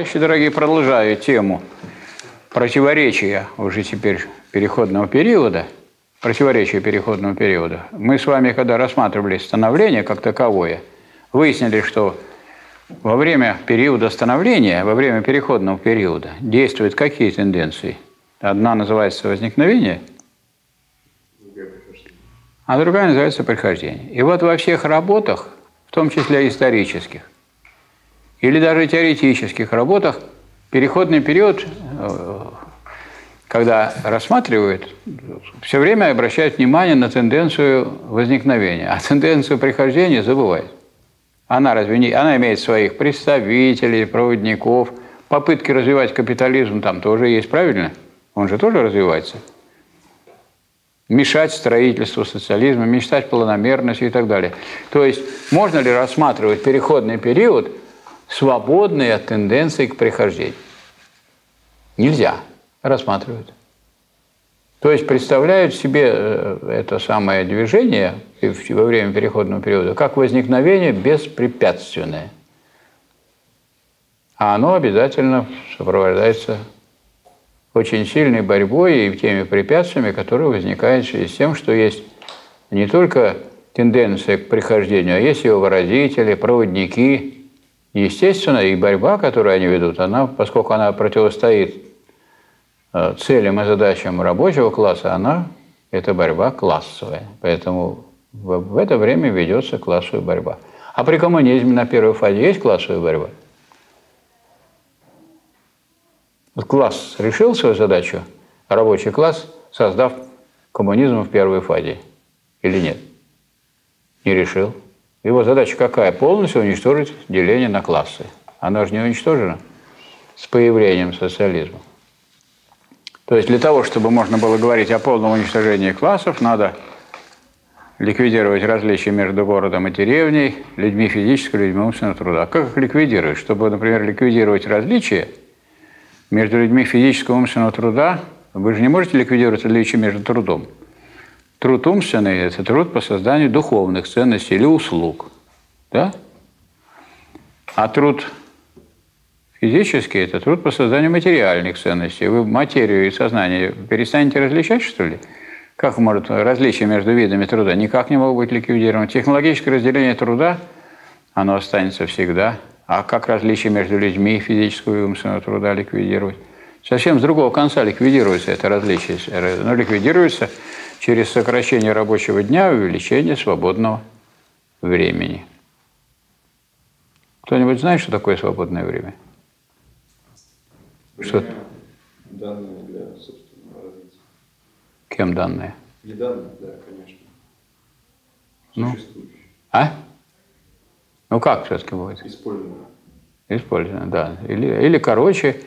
товарищи дорогие, продолжаю тему противоречия уже теперь переходного периода, противоречия переходного периода. Мы с вами, когда рассматривали становление как таковое, выяснили, что во время периода становления, во время переходного периода действуют какие тенденции? Одна называется возникновение, а другая называется прихождение. И вот во всех работах, в том числе исторических, или даже теоретических работах переходный период, э, когда рассматривают, все время обращают внимание на тенденцию возникновения, а тенденцию прихождения забывают. Она разве не, она имеет своих представителей, проводников, попытки развивать капитализм там тоже есть, правильно? Он же тоже развивается. Мешать строительству социализма, мечтать планомерности и так далее. То есть можно ли рассматривать переходный период – свободные от тенденций к прихождению. Нельзя. Рассматривают. То есть представляют себе э, это самое движение во время переходного периода как возникновение беспрепятственное. А оно обязательно сопровождается очень сильной борьбой и теми препятствиями, которые возникают в связи с тем, что есть не только тенденция к прихождению, а есть его выразители, проводники, Естественно, и борьба, которую они ведут, она, поскольку она противостоит э, целям и задачам рабочего класса, она это борьба классовая. Поэтому в это время ведется классовая борьба. А при коммунизме на первой фазе есть классовая борьба? Класс решил свою задачу, рабочий класс, создав коммунизм в первой фазе. Или нет? Не решил. Его задача какая? Полностью уничтожить деление на классы. Оно же не уничтожено с появлением социализма. То есть для того, чтобы можно было говорить о полном уничтожении классов, надо ликвидировать различия между городом и деревней, людьми физического, людьми умственного труда. Как их ликвидировать? Чтобы, например, ликвидировать различия между людьми физического и умственного труда, вы же не можете ликвидировать различия между трудом. Труд умственный – это труд по созданию духовных ценностей или услуг. Да? А труд физический – это труд по созданию материальных ценностей. Вы материю и сознание перестанете различать, что ли? Как может различие между видами труда? Никак не могут быть ликвидированы. Технологическое разделение труда, оно останется всегда. А как различие между людьми физического и умственного труда ликвидировать? Совсем с другого конца ликвидируется это различие. Но ликвидируется через сокращение рабочего дня и увеличение свободного времени. Кто-нибудь знает, что такое свободное время? Что? Данные для собственного развития. Кем данные? Не данные, да, конечно. Ну, а? Ну как все-таки будет? Использовано. Использовано, да. Или, или короче,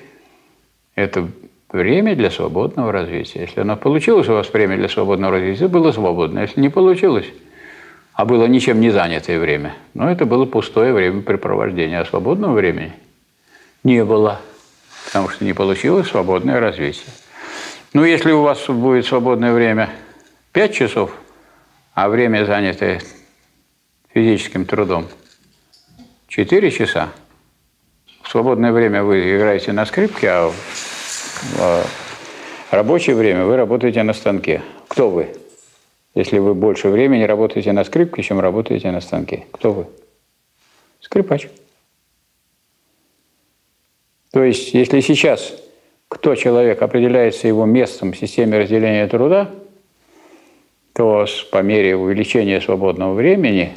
это время для свободного развития. Если оно получилось у вас время для свободного развития, было свободно. Если не получилось, а было ничем не занятое время, ну, это было пустое времяпрепровождение, а свободного времени не было, потому что не получилось свободное развитие. Ну, если у вас будет свободное время 5 часов, а время, занятое физическим трудом, 4 часа, в свободное время вы играете на скрипке, а рабочее время вы работаете на станке. Кто вы? Если вы больше времени работаете на скрипке, чем работаете на станке. Кто вы? Скрипач. То есть, если сейчас кто человек определяется его местом в системе разделения труда, то по мере увеличения свободного времени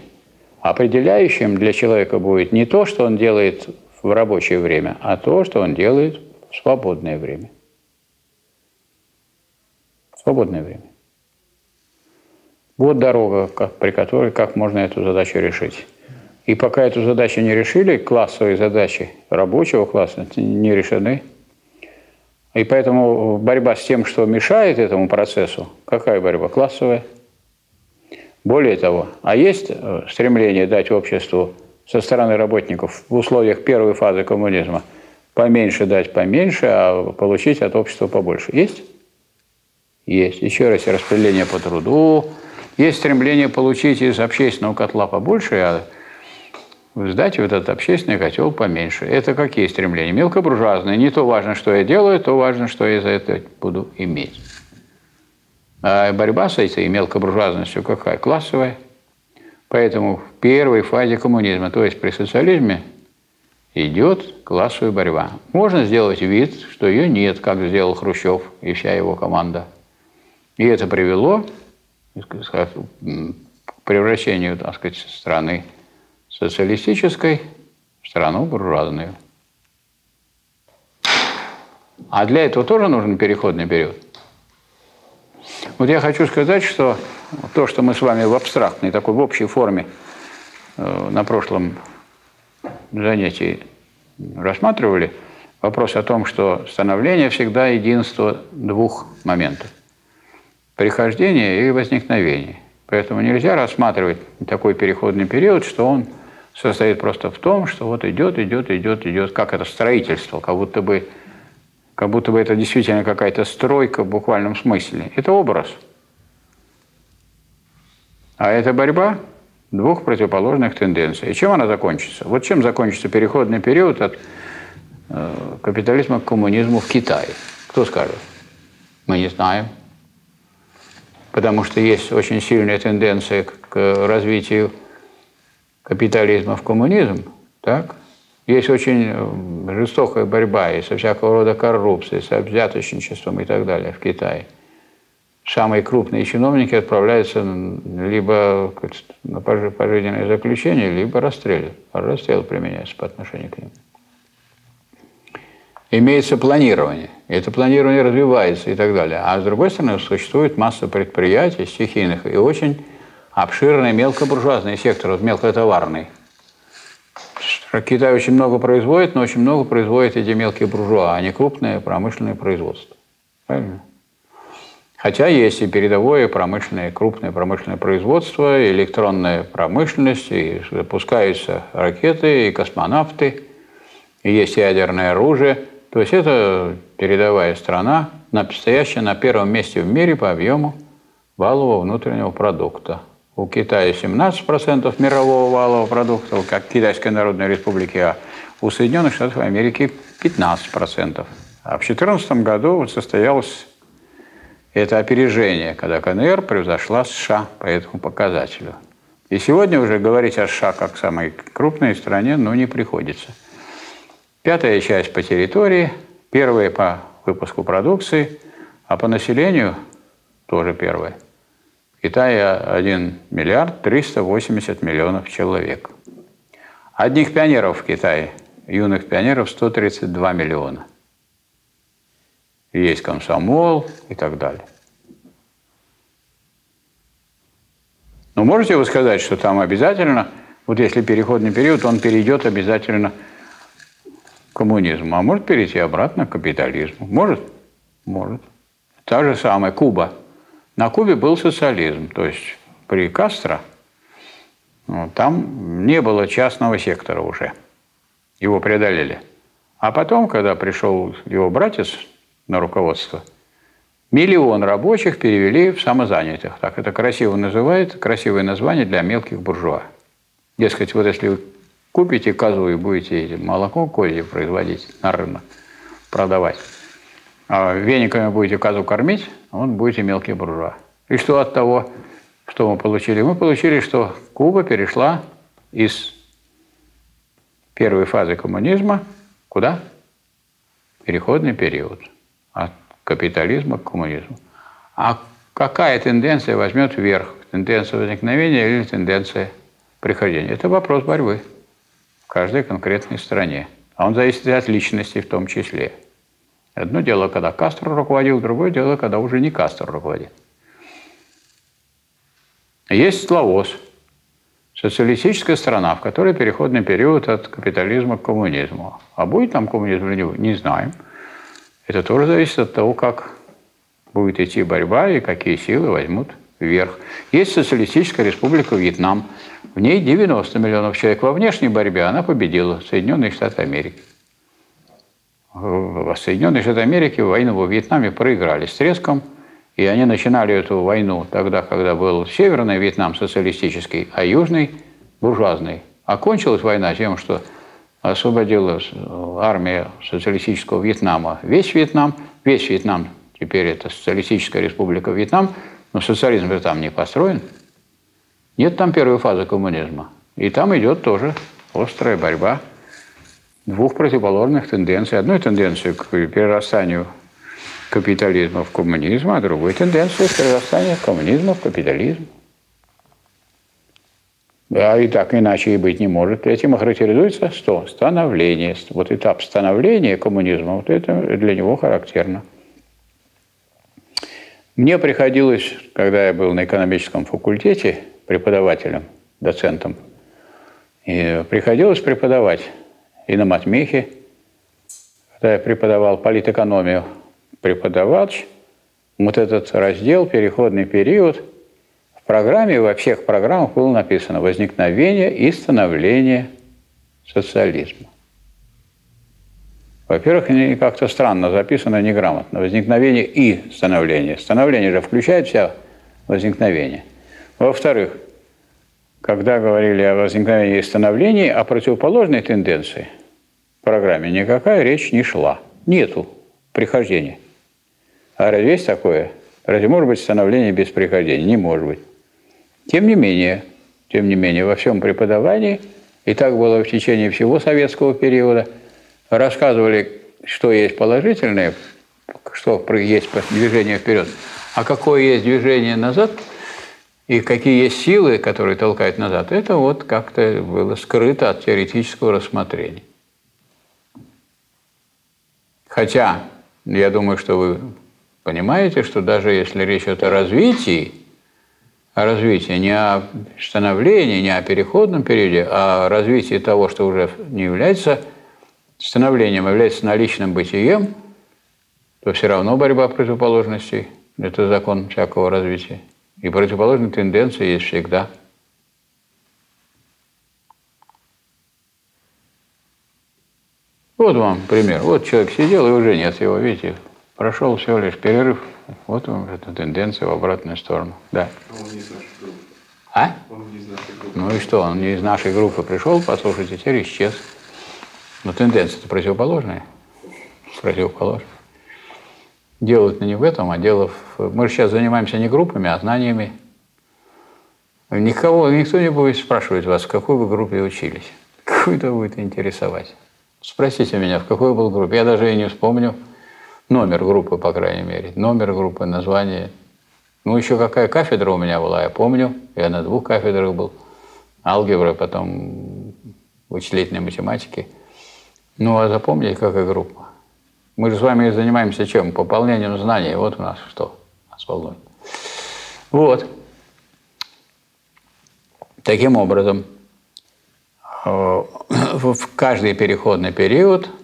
определяющим для человека будет не то, что он делает в рабочее время, а то, что он делает свободное время свободное время. Вот дорога, при которой как можно эту задачу решить. И пока эту задачу не решили, классовые задачи рабочего класса не решены. И поэтому борьба с тем, что мешает этому процессу, какая борьба? Классовая. Более того, а есть э, стремление дать обществу со стороны работников в условиях первой фазы коммунизма поменьше дать поменьше, а получить от общества побольше. Есть? Есть. Еще раз, распределение по труду. Есть стремление получить из общественного котла побольше, а сдать вот этот общественный котел поменьше. Это какие стремления? Мелкобуржуазные. Не то важно, что я делаю, то важно, что я за это буду иметь. А борьба с этой мелкобуржуазностью какая? Классовая. Поэтому в первой фазе коммунизма, то есть при социализме, идет классовая борьба. Можно сделать вид, что ее нет, как сделал Хрущев и вся его команда. И это привело к превращению, так сказать, страны социалистической в страну буржуазную. А для этого тоже нужен переходный период. Вот я хочу сказать, что то, что мы с вами в абстрактной, такой в общей форме э, на прошлом занятии рассматривали, вопрос о том, что становление всегда единство двух моментов. Прихождение и возникновение. Поэтому нельзя рассматривать такой переходный период, что он состоит просто в том, что вот идет, идет, идет, идет, как это строительство, как будто бы, как будто бы это действительно какая-то стройка в буквальном смысле. Это образ. А это борьба двух противоположных тенденций. И чем она закончится? Вот чем закончится переходный период от э, капитализма к коммунизму в Китае? Кто скажет? Мы не знаем. Потому что есть очень сильная тенденция к развитию капитализма в коммунизм, так? Есть очень э, жестокая борьба и со всякого рода коррупцией, с взяточничеством и так далее в Китае – самые крупные чиновники отправляются либо на пожизненное заключение, либо расстрел. Расстрел применяется по отношению к ним. Имеется планирование. Это планирование развивается и так далее. А с другой стороны, существует масса предприятий стихийных и очень обширный мелкобуржуазный сектор, вот мелкотоварный. Китай очень много производит, но очень много производят эти мелкие буржуа, а не крупное промышленное производство. Правильно? Хотя есть и передовое промышленное, крупное промышленное производство, и электронная промышленность, и запускаются ракеты, и космонавты, и есть ядерное оружие. То есть это передовая страна, настоящая на первом месте в мире по объему валового внутреннего продукта. У Китая 17% мирового валового продукта, как Китайской Народной Республики, а у Соединенных Штатов Америки 15%. А в 2014 году состоялось это опережение, когда КНР превзошла США по этому показателю. И сегодня уже говорить о США как самой крупной стране, ну, не приходится. Пятая часть по территории, первая по выпуску продукции, а по населению тоже первая. В Китае 1 миллиард 380 миллионов человек. Одних пионеров в Китае, юных пионеров 132 миллиона – есть комсомол и так далее. Но можете вы сказать, что там обязательно, вот если переходный период, он перейдет обязательно к коммунизму, а может перейти обратно к капитализму? Может? Может. Та же самая Куба. На Кубе был социализм, то есть при Кастро ну, там не было частного сектора уже. Его преодолели. А потом, когда пришел его братец на руководство. Миллион рабочих перевели в самозанятых. Так это красиво называют, красивое название для мелких буржуа. Дескать, вот если вы купите козу и будете молоко козье производить на рынок, продавать, а вениками будете козу кормить, он будете мелкий буржуа. И что от того, что мы получили? Мы получили, что Куба перешла из первой фазы коммунизма куда? Переходный период – капитализма к коммунизму. А какая тенденция возьмет вверх? Тенденция возникновения или тенденция приходения? Это вопрос борьбы в каждой конкретной стране. А он зависит от личности в том числе. Одно дело, когда Кастро руководил, другое дело, когда уже не Кастро руководит. Есть Лавос, социалистическая страна, в которой переходный период от капитализма к коммунизму. А будет там коммунизм или не, не знаем – это тоже зависит от того, как будет идти борьба и какие силы возьмут вверх. Есть социалистическая республика Вьетнам. В ней 90 миллионов человек. Во внешней борьбе она победила Соединенные Штаты Америки. Соединенные Штаты Америки войну во Вьетнаме проиграли с треском, и они начинали эту войну тогда, когда был Северный Вьетнам социалистический, а Южный – буржуазный. Окончилась война тем, что освободила армия социалистического Вьетнама весь Вьетнам, весь Вьетнам теперь это социалистическая республика Вьетнам, но социализм же там не построен. Нет там первой фазы коммунизма. И там идет тоже острая борьба двух противоположных тенденций. Одной тенденции к перерастанию капитализма в коммунизм, а другой тенденции к перерастанию коммунизма в капитализм. Да, и так иначе и быть не может. Этим охарактеризуется что? Становление. Вот этап становления коммунизма, вот это для него характерно. Мне приходилось, когда я был на экономическом факультете преподавателем, доцентом, и приходилось преподавать и на матмехе, когда я преподавал политэкономию, преподавать вот этот раздел «Переходный период» – программе, во всех программах было написано «Возникновение и становление социализма». Во-первых, как-то странно записано, неграмотно. Возникновение и становление. Становление же включает все возникновение. Во-вторых, когда говорили о возникновении и становлении, о противоположной тенденции в программе никакая речь не шла. Нету прихождения. А разве есть такое? Разве может быть становление без прихождения? Не может быть. Тем не менее, тем не менее, во всем преподавании, и так было в течение всего советского периода, рассказывали, что есть положительное, что есть движение вперед, а какое есть движение назад, и какие есть силы, которые толкают назад, это вот как-то было скрыто от теоретического рассмотрения. Хотя, я думаю, что вы понимаете, что даже если речь идет о развитии, развитии, не о становлении, не о переходном периоде, а о развитии того, что уже не является становлением, а является наличным бытием, то все равно борьба противоположностей – это закон всякого развития. И противоположные тенденции есть всегда. Вот вам пример. Вот человек сидел, и уже нет его, видите, прошел всего лишь перерыв – вот вам эта тенденция в обратную сторону. Да. Он не из нашей группы. А? Он не из нашей группы. Ну и что, он не из нашей группы пришел, послушайте, теперь исчез. Но тенденция-то противоположная. Противоположная. Дело-то не в этом, а дело в... Мы же сейчас занимаемся не группами, а знаниями. Никого, никто не будет спрашивать вас, в какой вы группе учились. Какой-то будет интересовать. Спросите меня, в какой был группе. Я даже и не вспомню номер группы, по крайней мере. Номер группы, название. Ну, еще какая кафедра у меня была, я помню. Я на двух кафедрах был. Алгебра, потом вычислительной математики. Ну, а запомните, какая группа. Мы же с вами занимаемся чем? Пополнением знаний. Вот у нас что нас волнует. Вот. Таким образом, э, в каждый переходный период –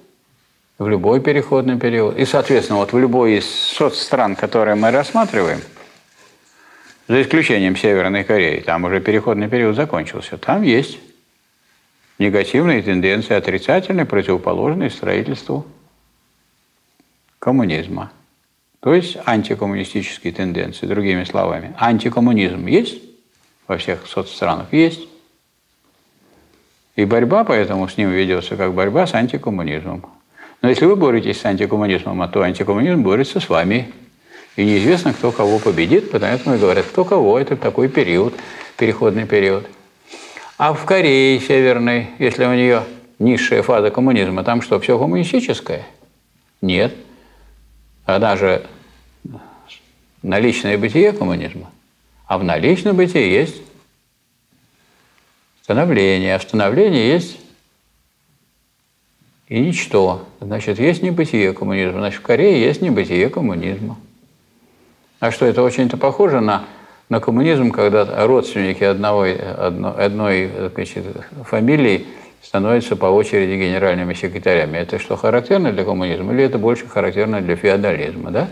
в любой переходный период. И, соответственно, вот в любой из соцстран, которые мы рассматриваем, за исключением Северной Кореи, там уже переходный период закончился, там есть негативные тенденции, отрицательные, противоположные строительству коммунизма. То есть антикоммунистические тенденции, другими словами. Антикоммунизм есть во всех соцстранах? Есть. И борьба поэтому с ним ведется как борьба с антикоммунизмом. Но если вы боретесь с антикоммунизмом, а то антикоммунизм борется с вами. И неизвестно, кто кого победит, поэтому и говорят, кто кого, это такой период, переходный период. А в Корее Северной, если у нее низшая фаза коммунизма, там что, все коммунистическое? Нет. Она же наличное бытие коммунизма. А в наличном бытие есть становление. А в становлении есть и ничто. Значит, есть небытие коммунизма. Значит, в Корее есть небытие коммунизма. А что, это очень-то похоже на, на коммунизм, когда родственники одного, одно, одной значит, фамилии становятся по очереди генеральными секретарями. Это что, характерно для коммунизма или это больше характерно для феодализма, да?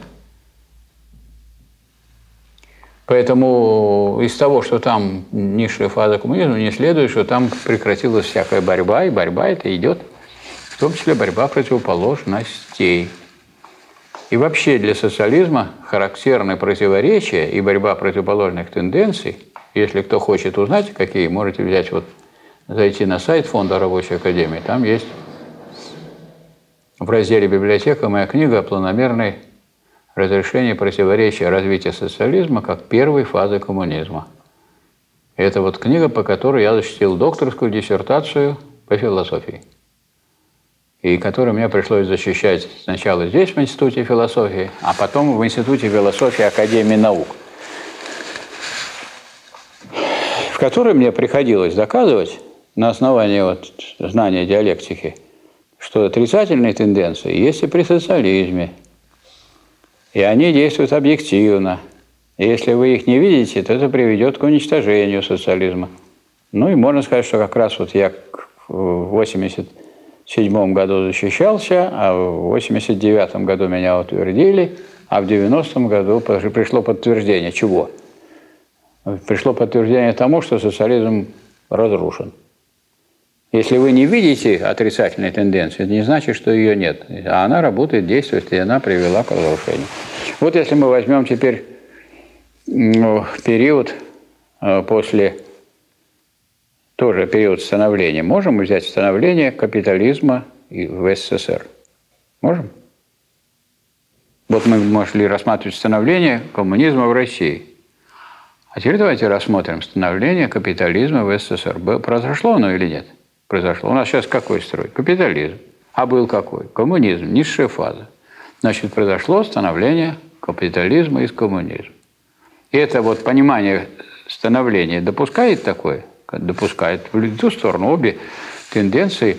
Поэтому из того, что там низшая фаза коммунизма, не следует, что там прекратилась всякая борьба, и борьба это идет – том числе борьба противоположностей. И вообще для социализма характерны противоречия и борьба противоположных тенденций. Если кто хочет узнать, какие, можете взять вот зайти на сайт Фонда Рабочей Академии, там есть в разделе «Библиотека» моя книга о планомерной разрешении противоречия развития социализма как первой фазы коммунизма. Это вот книга, по которой я защитил докторскую диссертацию по философии. И которую мне пришлось защищать сначала здесь, в Институте философии, а потом в Институте философии Академии наук. В которой мне приходилось доказывать на основании вот знания диалектики, что отрицательные тенденции есть и при социализме, и они действуют объективно. И если вы их не видите, то это приведет к уничтожению социализма. Ну и можно сказать, что как раз вот я в 87 году защищался, а в 89 году меня утвердили, а в 90 году пришло подтверждение. Чего? Пришло подтверждение тому, что социализм разрушен. Если вы не видите отрицательной тенденции, это не значит, что ее нет. А она работает, действует, и она привела к разрушению. Вот если мы возьмем теперь ну, период э, после тоже период становления. Можем мы взять становление капитализма в СССР? Можем? Вот мы могли рассматривать становление коммунизма в России. А теперь давайте рассмотрим становление капитализма в СССР. Произошло оно или нет? произошло. У нас сейчас какой строй? Капитализм. А был какой? Коммунизм, низшая фаза. Значит, произошло становление капитализма из коммунизма. И это вот понимание становления допускает такое? Допускает. В ту сторону обе тенденции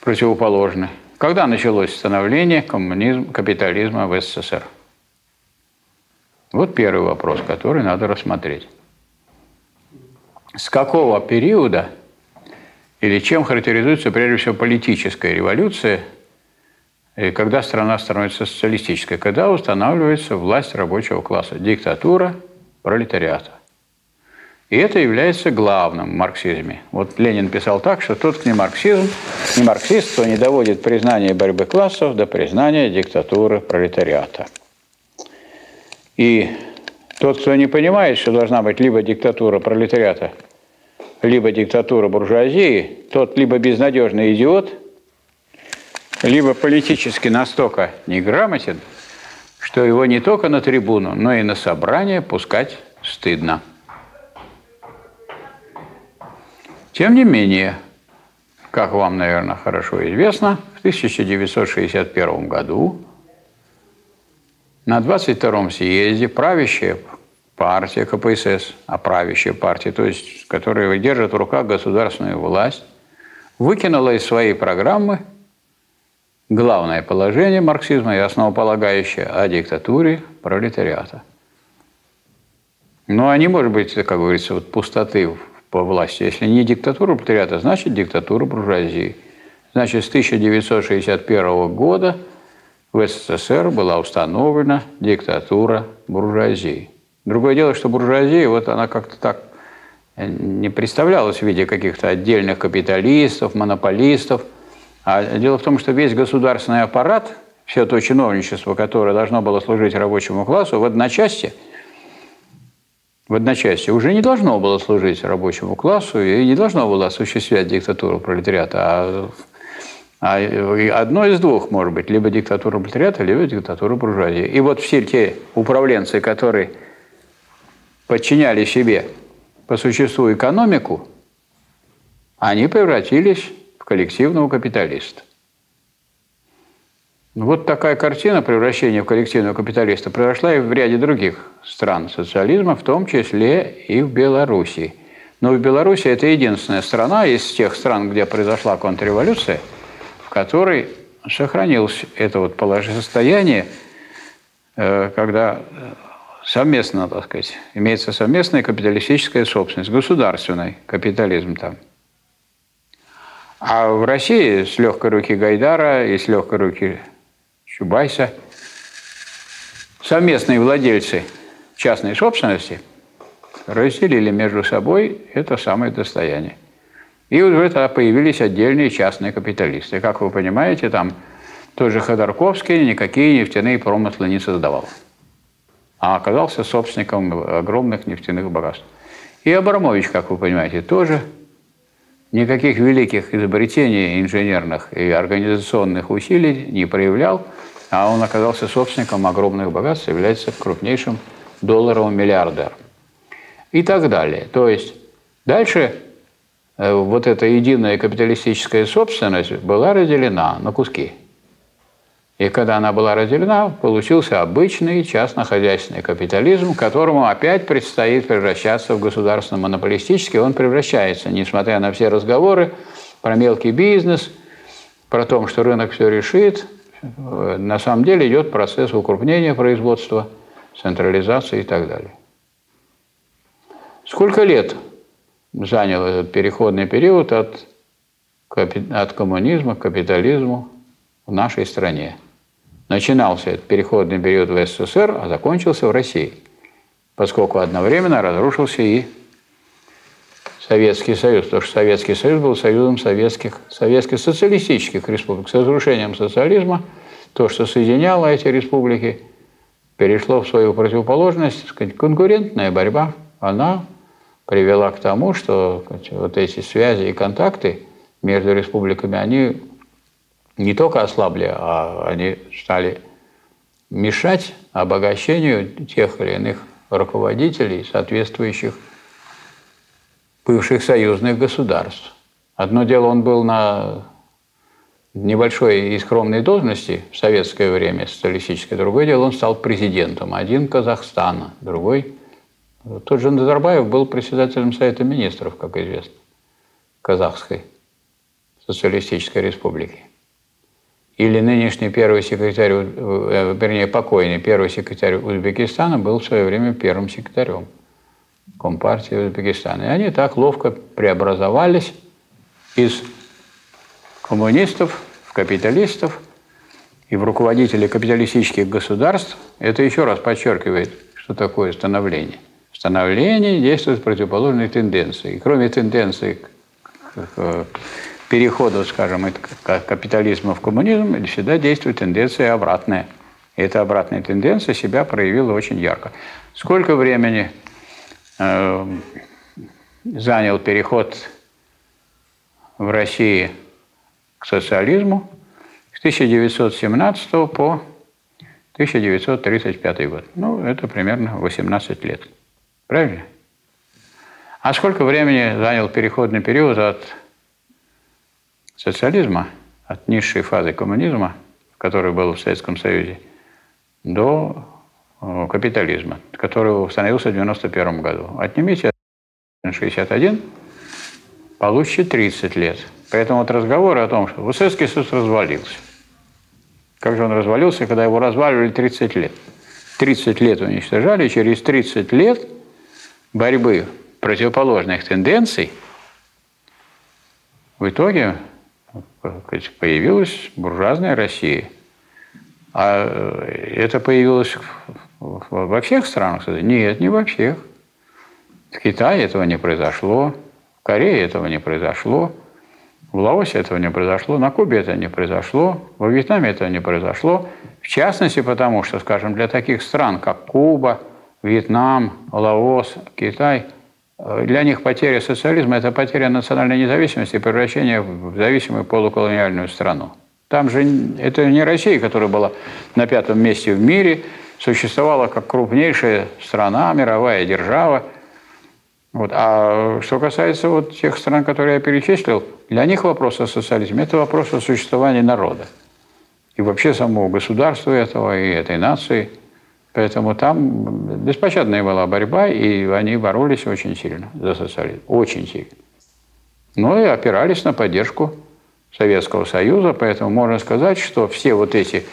противоположны. Когда началось становление коммунизм, капитализма в СССР? Вот первый вопрос, который надо рассмотреть. С какого периода или чем характеризуется прежде всего политическая революция, когда страна становится социалистической, когда устанавливается власть рабочего класса, диктатура пролетариата. И это является главным в марксизме. Вот Ленин писал так, что тот, кто не марксизм, не марксист, то не доводит признание борьбы классов до признания диктатуры пролетариата. И тот, кто не понимает, что должна быть либо диктатура пролетариата – либо диктатура буржуазии, тот либо безнадежный идиот, либо политически настолько неграмотен, что его не только на трибуну, но и на собрание пускать стыдно. Тем не менее, как вам, наверное, хорошо известно, в 1961 году на 22-м съезде правящее партия КПСС, а правящая партия, то есть, которая держит в руках государственную власть, выкинула из своей программы главное положение марксизма и основополагающее о диктатуре пролетариата. Но они, может быть, как говорится, вот пустоты по власти. Если не диктатура пролетариата, значит диктатура буржуазии. Значит, с 1961 года в СССР была установлена диктатура буржуазии. Другое дело, что буржуазия, вот она как-то так не представлялась в виде каких-то отдельных капиталистов, монополистов. А дело в том, что весь государственный аппарат, все то чиновничество, которое должно было служить рабочему классу, в одночасье, в одночасье уже не должно было служить рабочему классу и не должно было осуществлять диктатуру пролетариата, а а одно из двух может быть, либо диктатура пролетариата, либо диктатура буржуазии. И вот все те управленцы, которые подчиняли себе по существу экономику, они превратились в коллективного капиталиста. Вот такая картина превращения в коллективного капиталиста произошла и в ряде других стран социализма, в том числе и в Беларуси. Но в Беларуси это единственная страна из тех стран, где произошла контрреволюция, в которой сохранилось это вот положение состояние, э, когда совместно, так сказать, имеется совместная капиталистическая собственность, государственный капитализм там. А в России с легкой руки Гайдара и с легкой руки Чубайса совместные владельцы частной собственности разделили между собой это самое достояние. И уже тогда появились отдельные частные капиталисты. Как вы понимаете, там тот же Ходорковский никакие нефтяные промыслы не создавал а оказался собственником огромных нефтяных богатств. И Абрамович, как вы понимаете, тоже никаких великих изобретений инженерных и организационных усилий не проявлял, а он оказался собственником огромных богатств, является крупнейшим долларовым миллиардером. И так далее. То есть дальше э, вот эта единая капиталистическая собственность была разделена на куски. И когда она была разделена, получился обычный частно-хозяйственный капитализм, которому опять предстоит превращаться в государственно-монополистический. Он превращается, несмотря на все разговоры про мелкий бизнес, про то, что рынок все решит. На самом деле идет процесс укрупнения производства, централизации и так далее. Сколько лет занял этот переходный период от, от коммунизма к капитализму в нашей стране? Начинался этот переходный период в СССР, а закончился в России, поскольку одновременно разрушился и Советский Союз, потому что Советский Союз был союзом советских, советских социалистических республик. С разрушением социализма то, что соединяло эти республики, перешло в свою противоположность, сказать, конкурентная борьба, она привела к тому, что вот эти связи и контакты между республиками, они не только ослабли, а они стали мешать обогащению тех или иных руководителей соответствующих бывших союзных государств. Одно дело, он был на небольшой и скромной должности в советское время, социалистическое, другое дело, он стал президентом. Один Казахстана, другой... Тот же Назарбаев был председателем Совета Министров, как известно, Казахской социалистической республики или нынешний первый секретарь, э, вернее, покойный первый секретарь Узбекистана был в свое время первым секретарем Компартии Узбекистана. И они так ловко преобразовались из коммунистов в капиталистов и в руководителей капиталистических государств. Это еще раз подчеркивает, что такое становление. Становление действует противоположной тенденции. И кроме тенденции к перехода, скажем, от капитализма в коммунизм всегда действует тенденция обратная. И эта обратная тенденция себя проявила очень ярко. Сколько времени э, занял переход в России к социализму с 1917 по 1935 год. Ну, это примерно 18 лет. Правильно? А сколько времени занял переходный период от социализма, от низшей фазы коммунизма, который был в Советском Союзе, до капитализма, который установился в 1991 году. Отнимите 61, получите 30 лет. Поэтому вот разговоры о том, что Советский Союз развалился. Как же он развалился, когда его разваливали 30 лет? 30 лет уничтожали, и через 30 лет борьбы противоположных тенденций в итоге появилась буржуазная Россия. А э, это появилось во всех странах? Нет, не во всех. В Китае этого не произошло, в Корее этого не произошло, в Лаосе этого не произошло, на Кубе это не произошло, во Вьетнаме этого не произошло. В частности, потому что, скажем, для таких стран, как Куба, Вьетнам, Лаос, Китай – для них потеря социализма – это потеря национальной независимости и превращение в зависимую полуколониальную страну. Там же это не Россия, которая была на пятом месте в мире, существовала как крупнейшая страна, мировая держава. Вот. А что касается вот тех стран, которые я перечислил, для них вопрос о социализме – это вопрос о существовании народа. И вообще самого государства этого и этой нации – Поэтому там беспощадная была борьба, и они боролись очень сильно за социализм. Очень сильно. Ну и опирались на поддержку Советского Союза, поэтому можно сказать, что все вот эти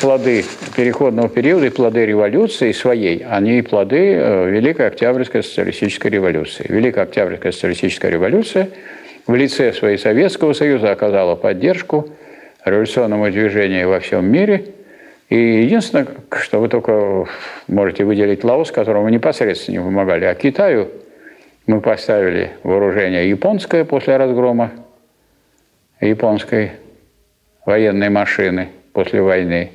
плоды переходного периода и плоды революции своей, они плоды э, Великой Октябрьской социалистической революции. Великая Октябрьская социалистическая революция в лице своей Советского Союза оказала поддержку революционному движению во всем мире – и единственное, что вы только можете выделить Лаос, которому непосредственно не помогали, а Китаю мы поставили вооружение японское после разгрома японской военной машины после войны.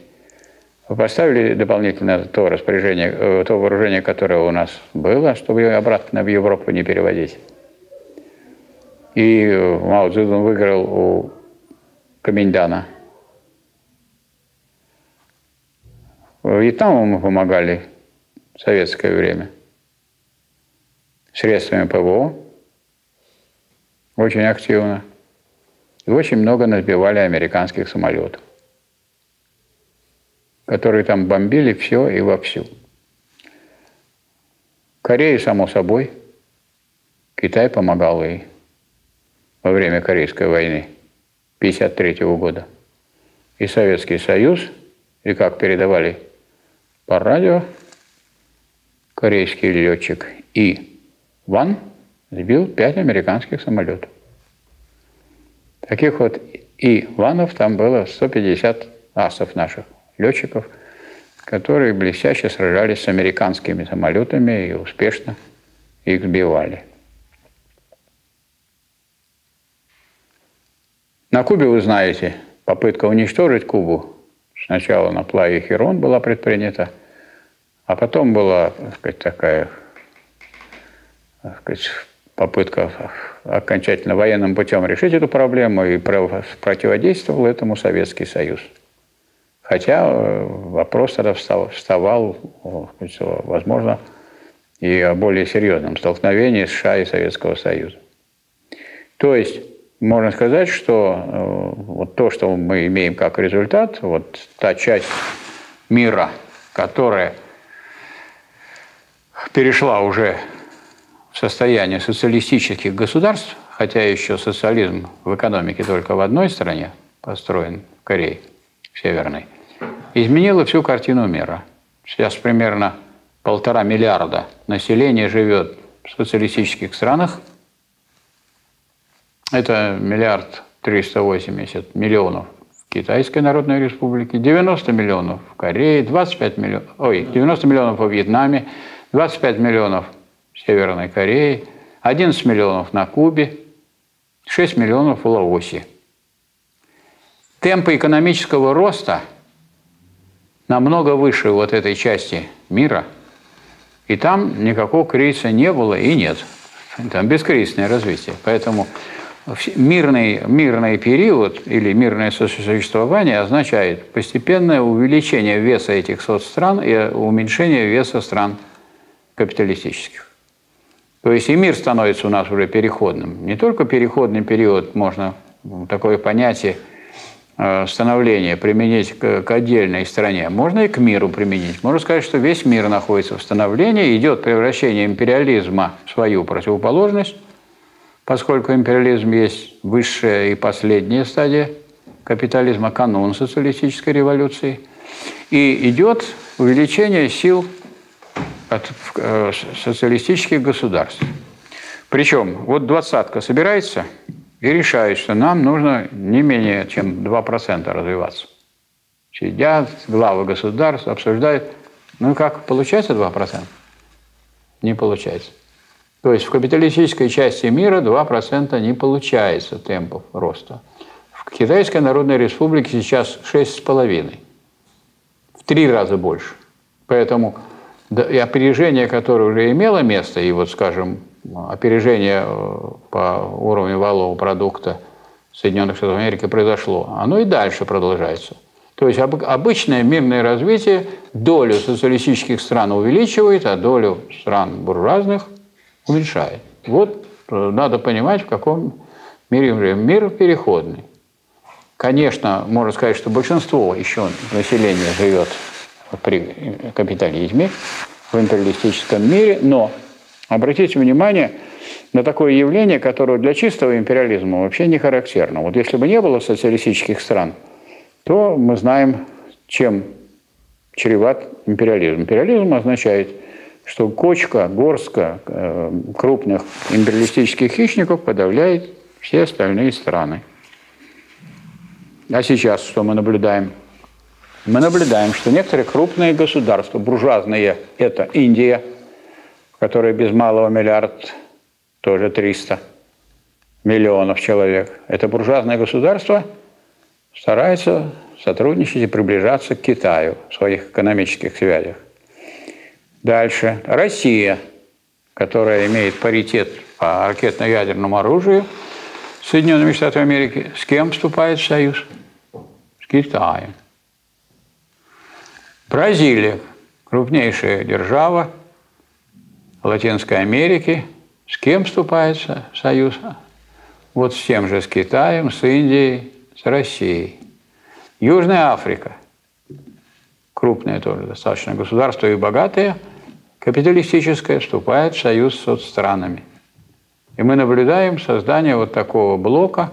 Поставили дополнительно то распоряжение, э, то вооружение, которое у нас было, чтобы обратно в Европу не переводить. И Мао Цзэдун выиграл у Каминьдана. Вьетнаму мы помогали в советское время средствами ПВО очень активно. И очень много назбивали американских самолетов, которые там бомбили все и вовсю. Корея, само собой, Китай помогал ей во время Корейской войны 1953 года. И Советский Союз, и как передавали по радио, корейский летчик И. Ван сбил пять американских самолетов. Таких вот И. Ванов там было 150 асов наших летчиков, которые блестяще сражались с американскими самолетами и успешно их сбивали. На Кубе, вы знаете, попытка уничтожить Кубу сначала на плаве Херон была предпринята, а потом была так сказать, такая так сказать, попытка окончательно военным путем решить эту проблему и противодействовал этому Советский Союз. Хотя э, вопрос тогда вставал, возможно, и о более серьезном столкновении США и Советского Союза. То есть можно сказать, что э, вот то, что мы имеем как результат, вот та часть мира, которая перешла уже в состояние социалистических государств, хотя еще социализм в экономике только в одной стране построен, в Корее, в Северной, изменила всю картину мира. Сейчас примерно полтора миллиарда населения живет в социалистических странах – это миллиард 380 миллионов в Китайской Народной Республике, 90 миллионов в Корее, 25 миллионов, ой, 90 миллионов во Вьетнаме, 25 миллионов в Северной Корее, 11 миллионов на Кубе, 6 миллионов в Лаосе. Темпы экономического роста намного выше вот этой части мира, и там никакого кризиса не было и нет. Там бескризисное развитие. Поэтому мирный, мирный период или мирное сосуществование означает постепенное увеличение веса этих соцстран и уменьшение веса стран капиталистических. То есть и мир становится у нас уже переходным. Не только переходный период, можно такое понятие э, становления применить к, к отдельной стране, можно и к миру применить. Можно сказать, что весь мир находится в становлении, идет превращение империализма в свою противоположность, поскольку империализм есть высшая и последняя стадия капитализма, канун социалистической революции, и идет увеличение сил от э, социалистических государств. Причем вот двадцатка собирается и решает, что нам нужно не менее чем 2% развиваться. Сидят главы государств, обсуждают. Ну как, получается 2%? Не получается. То есть в капиталистической части мира 2% не получается темпов роста. В Китайской Народной Республике сейчас 6,5%. В три раза больше. Поэтому и опережение, которое уже имело место, и вот, скажем, опережение э, по уровню валового продукта Соединенных Штатов Америки произошло, оно и дальше продолжается. То есть обычное мирное развитие долю социалистических стран увеличивает, а долю стран буржуазных уменьшает. Вот э, надо понимать, в каком мире мы. Мир переходный. Конечно, можно сказать, что большинство еще населения живет при капитализме, в империалистическом мире, но обратите внимание на такое явление, которое для чистого империализма вообще не характерно. Вот если бы не было социалистических стран, то мы знаем, чем чреват империализм. Империализм означает – что кочка, горстка э, крупных империалистических хищников подавляет все остальные страны. А сейчас что мы наблюдаем? Мы наблюдаем, что некоторые крупные государства, буржуазные, это Индия, которая без малого миллиард, тоже 300 миллионов человек. Это буржуазное государство старается сотрудничать и приближаться к Китаю в своих экономических связях. Дальше. Россия, которая имеет паритет по ракетно-ядерному оружию, Соединенными Штатами Америки с кем вступает в союз? С Китаем. Бразилия, крупнейшая держава Латинской Америки, с кем вступает в союз? Вот с тем же, с Китаем, с Индией, с Россией. Южная Африка, крупное тоже достаточно государство и богатое, капиталистическое, вступает в союз с соцстранами. И мы наблюдаем создание вот такого блока,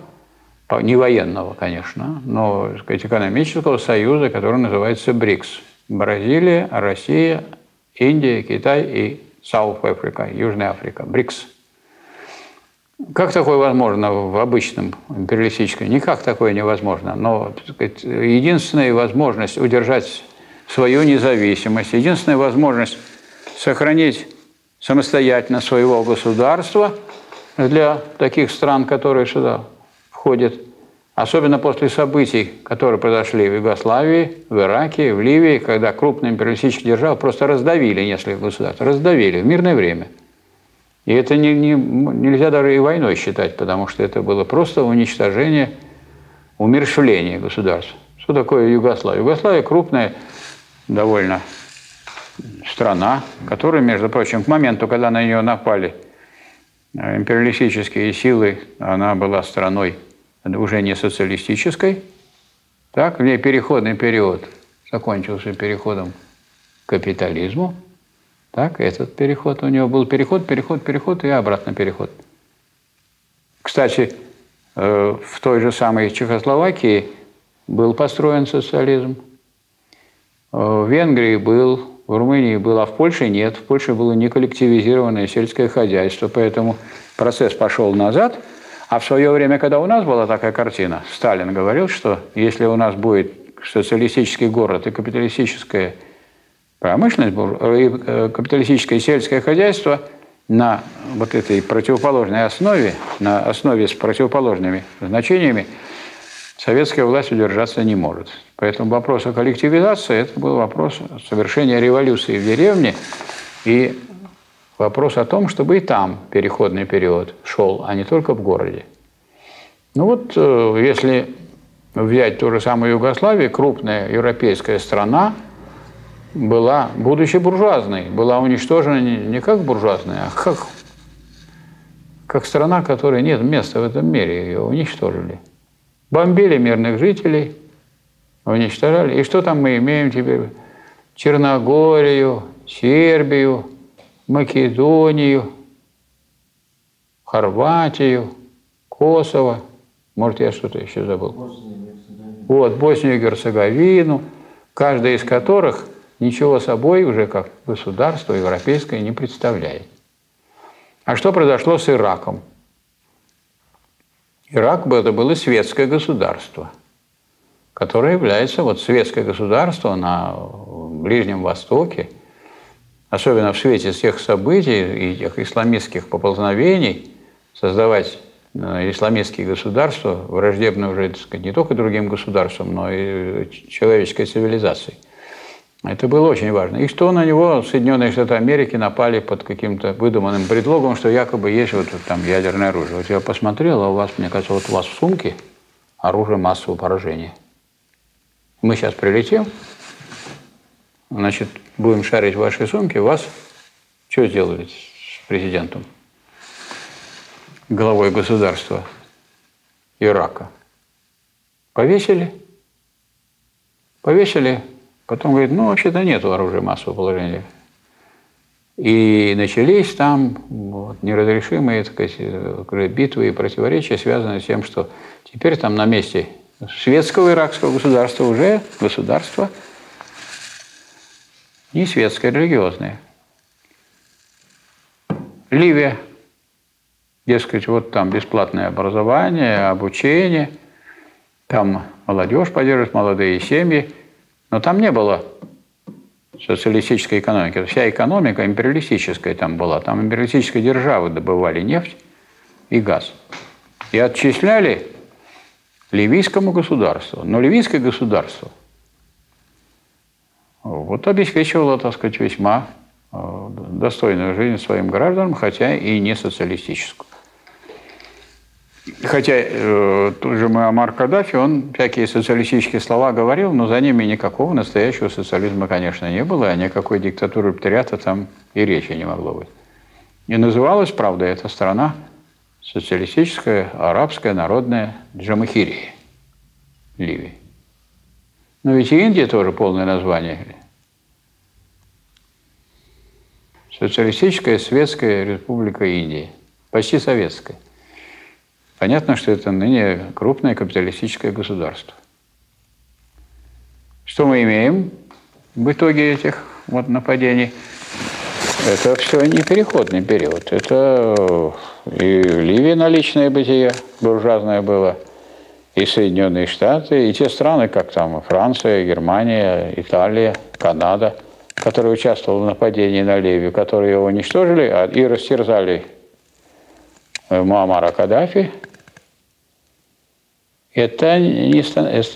не военного, конечно, но сказать, экономического союза, который называется БРИКС. Бразилия, Россия, Индия, Китай и Сауф Африка, Южная Африка, БРИКС. Как такое возможно в обычном империалистическом? Никак такое невозможно. Но сказать, единственная возможность удержать свою независимость, единственная возможность сохранить самостоятельно своего государства для таких стран, которые сюда входят, особенно после событий, которые произошли в Югославии, в Ираке, в Ливии, когда крупные империалистические державы просто раздавили несколько государств, раздавили в мирное время – и это не, не, нельзя даже и войной считать, потому что это было просто уничтожение, умершвление государства. Что такое Югославия? Югославия крупная довольно страна, которая, между прочим, к моменту, когда на нее напали э, империалистические силы, она была страной уже не социалистической. Так, в ней переходный период закончился переходом к капитализму. Так, этот переход у него был переход, переход, переход и обратно переход. Кстати, э, в той же самой Чехословакии был построен социализм. Э, в Венгрии был, в Румынии был, а в Польше нет. В Польше было не коллективизированное сельское хозяйство, поэтому процесс пошел назад. А в свое время, когда у нас была такая картина, Сталин говорил, что если у нас будет социалистический город и капиталистическое промышленность, э, капиталистическое сельское хозяйство на вот этой противоположной основе, на основе с противоположными значениями, советская власть удержаться не может. Поэтому вопрос о коллективизации – это был вопрос совершения революции в деревне и вопрос о том, чтобы и там переходный период шел, а не только в городе. Ну вот, э, если взять ту же самую Югославию, крупная европейская страна – была, будучи буржуазной, была уничтожена не, как буржуазная, а как, как страна, которой нет места в этом мире, ее уничтожили. Бомбили мирных жителей, уничтожали. И что там мы имеем теперь? Черногорию, Сербию, Македонию, Хорватию, Косово. Может, я что-то еще забыл. Вот, Боснию и Герцеговину, каждая из которых – ничего собой уже как государство европейское не представляет. А что произошло с Ираком? Ирак это было светское государство, которое является вот светское государство на Ближнем Востоке, особенно в свете всех событий и тех исламистских поползновений, создавать э, исламистские государства, враждебные уже так сказать, не только другим государствам, но и человеческой цивилизации – это было очень важно. И что на него Соединенные Штаты Америки напали под каким-то выдуманным предлогом, что якобы есть вот там ядерное оружие. Вот я посмотрел, а у вас, мне кажется, вот у вас в сумке оружие массового поражения. Мы сейчас прилетим, значит, будем шарить в вашей сумке, вас что сделали с президентом? Главой государства Ирака. Повесили? Повесили Потом говорит, ну, вообще-то нет оружия массового положения. И начались там вот, неразрешимые так сказать, битвы и противоречия, связанные с тем, что теперь там на месте светского иракского государства уже государство не светское, религиозное. Ливия, дескать, вот там бесплатное образование, обучение, там молодежь поддерживает, молодые семьи – но там не было социалистической экономики. Вся экономика империалистическая там была. Там империалистические державы добывали нефть и газ. И отчисляли ливийскому государству. Но ливийское государство вот обеспечивало, так сказать, весьма э, достойную жизнь своим гражданам, хотя и не социалистическую. Хотя э, тут же Муаммар Каддафи, он всякие социалистические слова говорил, но за ними никакого настоящего социализма, конечно, не было, а никакой диктатуры пролетариата там и речи не могло быть. И называлась, правда, эта страна социалистическая, арабская, народная Джамахирия, Ливия. Но ведь и Индия тоже полное название. Социалистическая Светская Республика Индии. Почти советская. Понятно, что это ныне крупное капиталистическое государство. Что мы имеем в итоге этих вот нападений? Это все не переходный период. Это и Ливия наличное бытие буржуазное было, и Соединенные Штаты, и те страны, как там Франция, Германия, Италия, Канада, которые участвовали в нападении на Ливию, которые его уничтожили а и растерзали Муаммара Каддафи, это не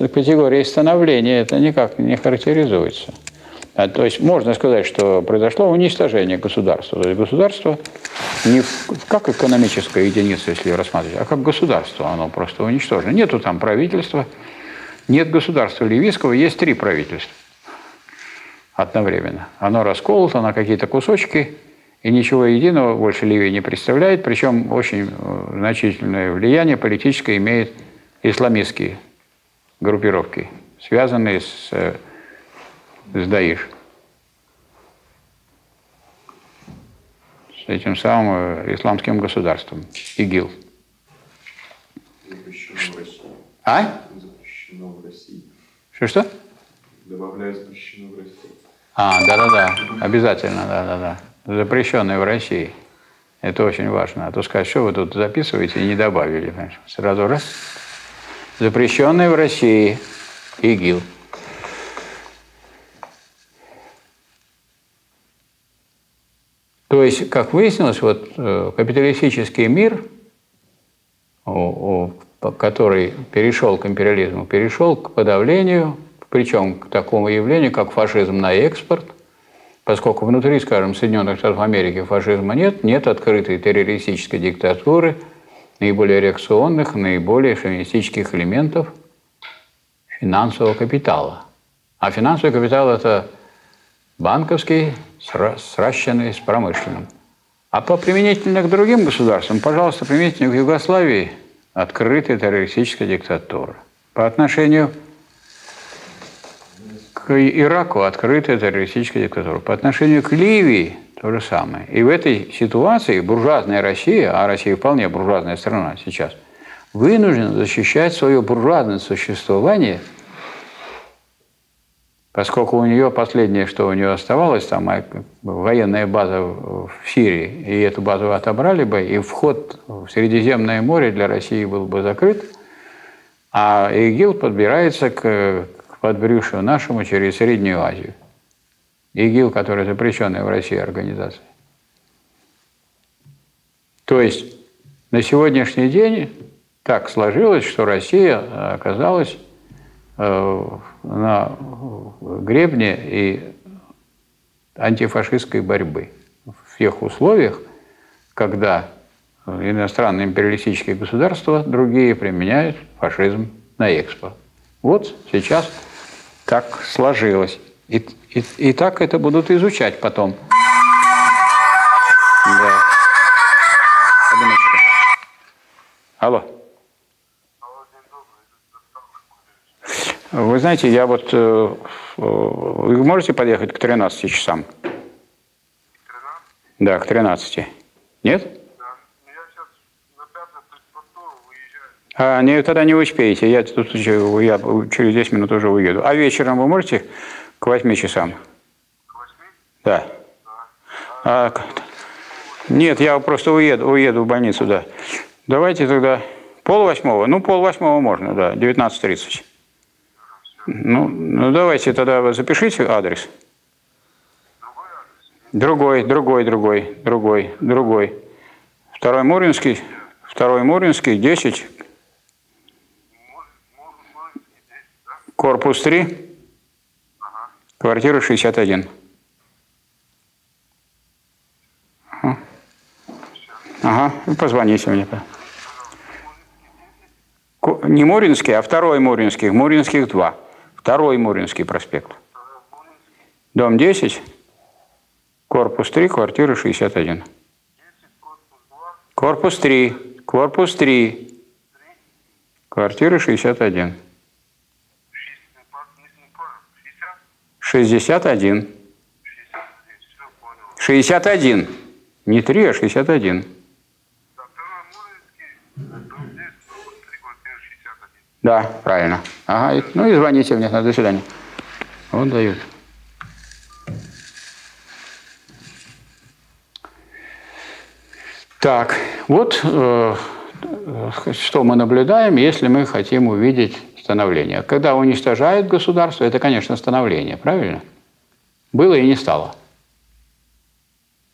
категория становления, это никак не характеризуется. А, то есть можно сказать, что произошло уничтожение государства. То есть государство не как экономическая единица, если рассматривать, а как государство, оно просто уничтожено. Нету там правительства, нет государства ливийского, есть три правительства одновременно. Оно расколото на какие-то кусочки, и ничего единого больше Ливии не представляет, причем очень э, значительное влияние политическое имеет исламистские группировки, связанные с, э, с этим самым э, исламским государством, ИГИЛ. Запрещено. А? Запрещено в России. Что-что? Добавляю, запрещено в России. А, да-да-да, обязательно, да-да-да. Запрещенные в России. Это очень важно. А то сказать, что вы тут записываете и не добавили. Понимаешь? Сразу раз запрещенный в России ИГИЛ. То есть, как выяснилось, вот э, капиталистический мир, который перешел к империализму, перешел к подавлению, причем к такому явлению, как фашизм на экспорт, поскольку внутри, скажем, Соединенных Штатов Америки фашизма нет, нет открытой террористической диктатуры – наиболее реакционных, наиболее шовинистических элементов финансового капитала. А финансовый капитал – это банковский, сращенный с промышленным. А по применительно к другим государствам, пожалуйста, применительно к Югославии – открытая террористическая диктатура. По отношению к Ираку – открытая террористическая диктатура. По отношению к Ливии – то же самое. И в этой ситуации буржуазная Россия, а Россия вполне буржуазная страна сейчас, вынуждена защищать свое буржуазное существование, поскольку у нее последнее, что у нее оставалось, там а, военная база в Сирии, и эту базу отобрали бы, и вход в Средиземное море для России был бы закрыт, а ИГИЛ подбирается к, к подбрюшью нашему через Среднюю Азию. ИГИЛ, которая запрещенная в России организация. То есть на сегодняшний день так сложилось, что Россия оказалась э, на гребне и антифашистской борьбы в тех условиях, когда иностранные империалистические государства другие применяют фашизм на экспорт. Вот сейчас так сложилось. И, и, и так это будут изучать потом. Да. Алло. Вы знаете, я вот... Э, вы можете подъехать к 13 часам? 13? Да, к 13. Нет? А, не, тогда не успеете. Я тут я через 10 минут уже уеду. А вечером вы можете к восьми часам. К восьми? Да. А, нет, я просто уеду, уеду в больницу, да. Давайте тогда пол восьмого. Ну, пол восьмого можно, да, 19.30. Ну, ну, давайте тогда вы запишите адрес. Другой, другой, другой, другой, другой. Второй Муринский, второй Муринский, 10. Корпус 3. Квартира 61. Ага, позвоните мне. не Муринский, а второй Муринский. Муринских два. Второй Муринский проспект. Дом 10, корпус 3, квартира 61. Корпус 3, корпус 3, квартира 61. 61. 61. Не 3, а 61. Да, правильно. Ага, ну и звоните мне. До свидания. Он дает. Так, вот э, что мы наблюдаем, если мы хотим увидеть становление. Когда уничтожают государство, это, конечно, становление, правильно? Было и не стало.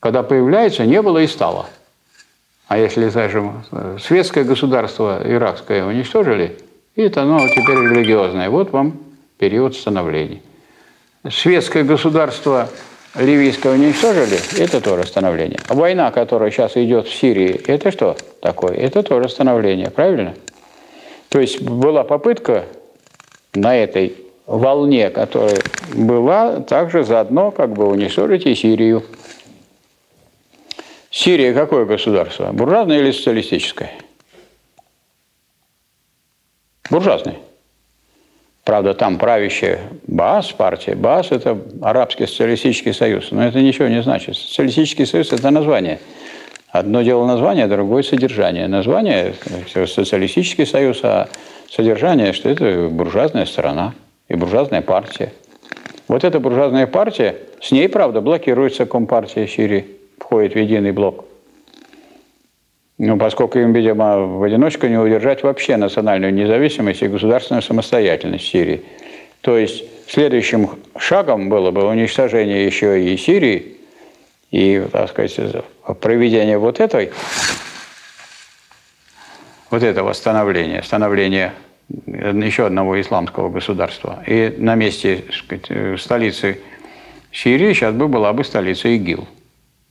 Когда появляется, не было и стало. А если, скажем, светское государство иракское уничтожили – и это оно теперь религиозное. Вот вам период становления. Светское государство ливийское уничтожили, это тоже становление. А война, которая сейчас идет в Сирии, это что такое? Это тоже становление, правильно? То есть была попытка на этой волне, которая была, также заодно как бы уничтожить и Сирию. Сирия какое государство? Буржуазное или социалистическое? Буржуазный. Правда, там правящая БАС, партия. БАС – это Арабский социалистический союз. Но это ничего не значит. Социалистический союз – это название. Одно дело название, другое – содержание. Название – социалистический союз, а содержание, что это буржуазная страна и буржуазная партия. Вот эта буржуазная партия, с ней, правда, блокируется Компартия Сирии, входит в единый блок – ну, поскольку им, видимо, в одиночку не удержать вообще национальную независимость и государственную самостоятельность Сирии. То есть следующим шагом было бы уничтожение еще и Сирии, и, так сказать, проведение вот этой, вот этого становления, становления еще одного исламского государства. И на месте сказать, столицы Сирии сейчас бы была бы столица ИГИЛ.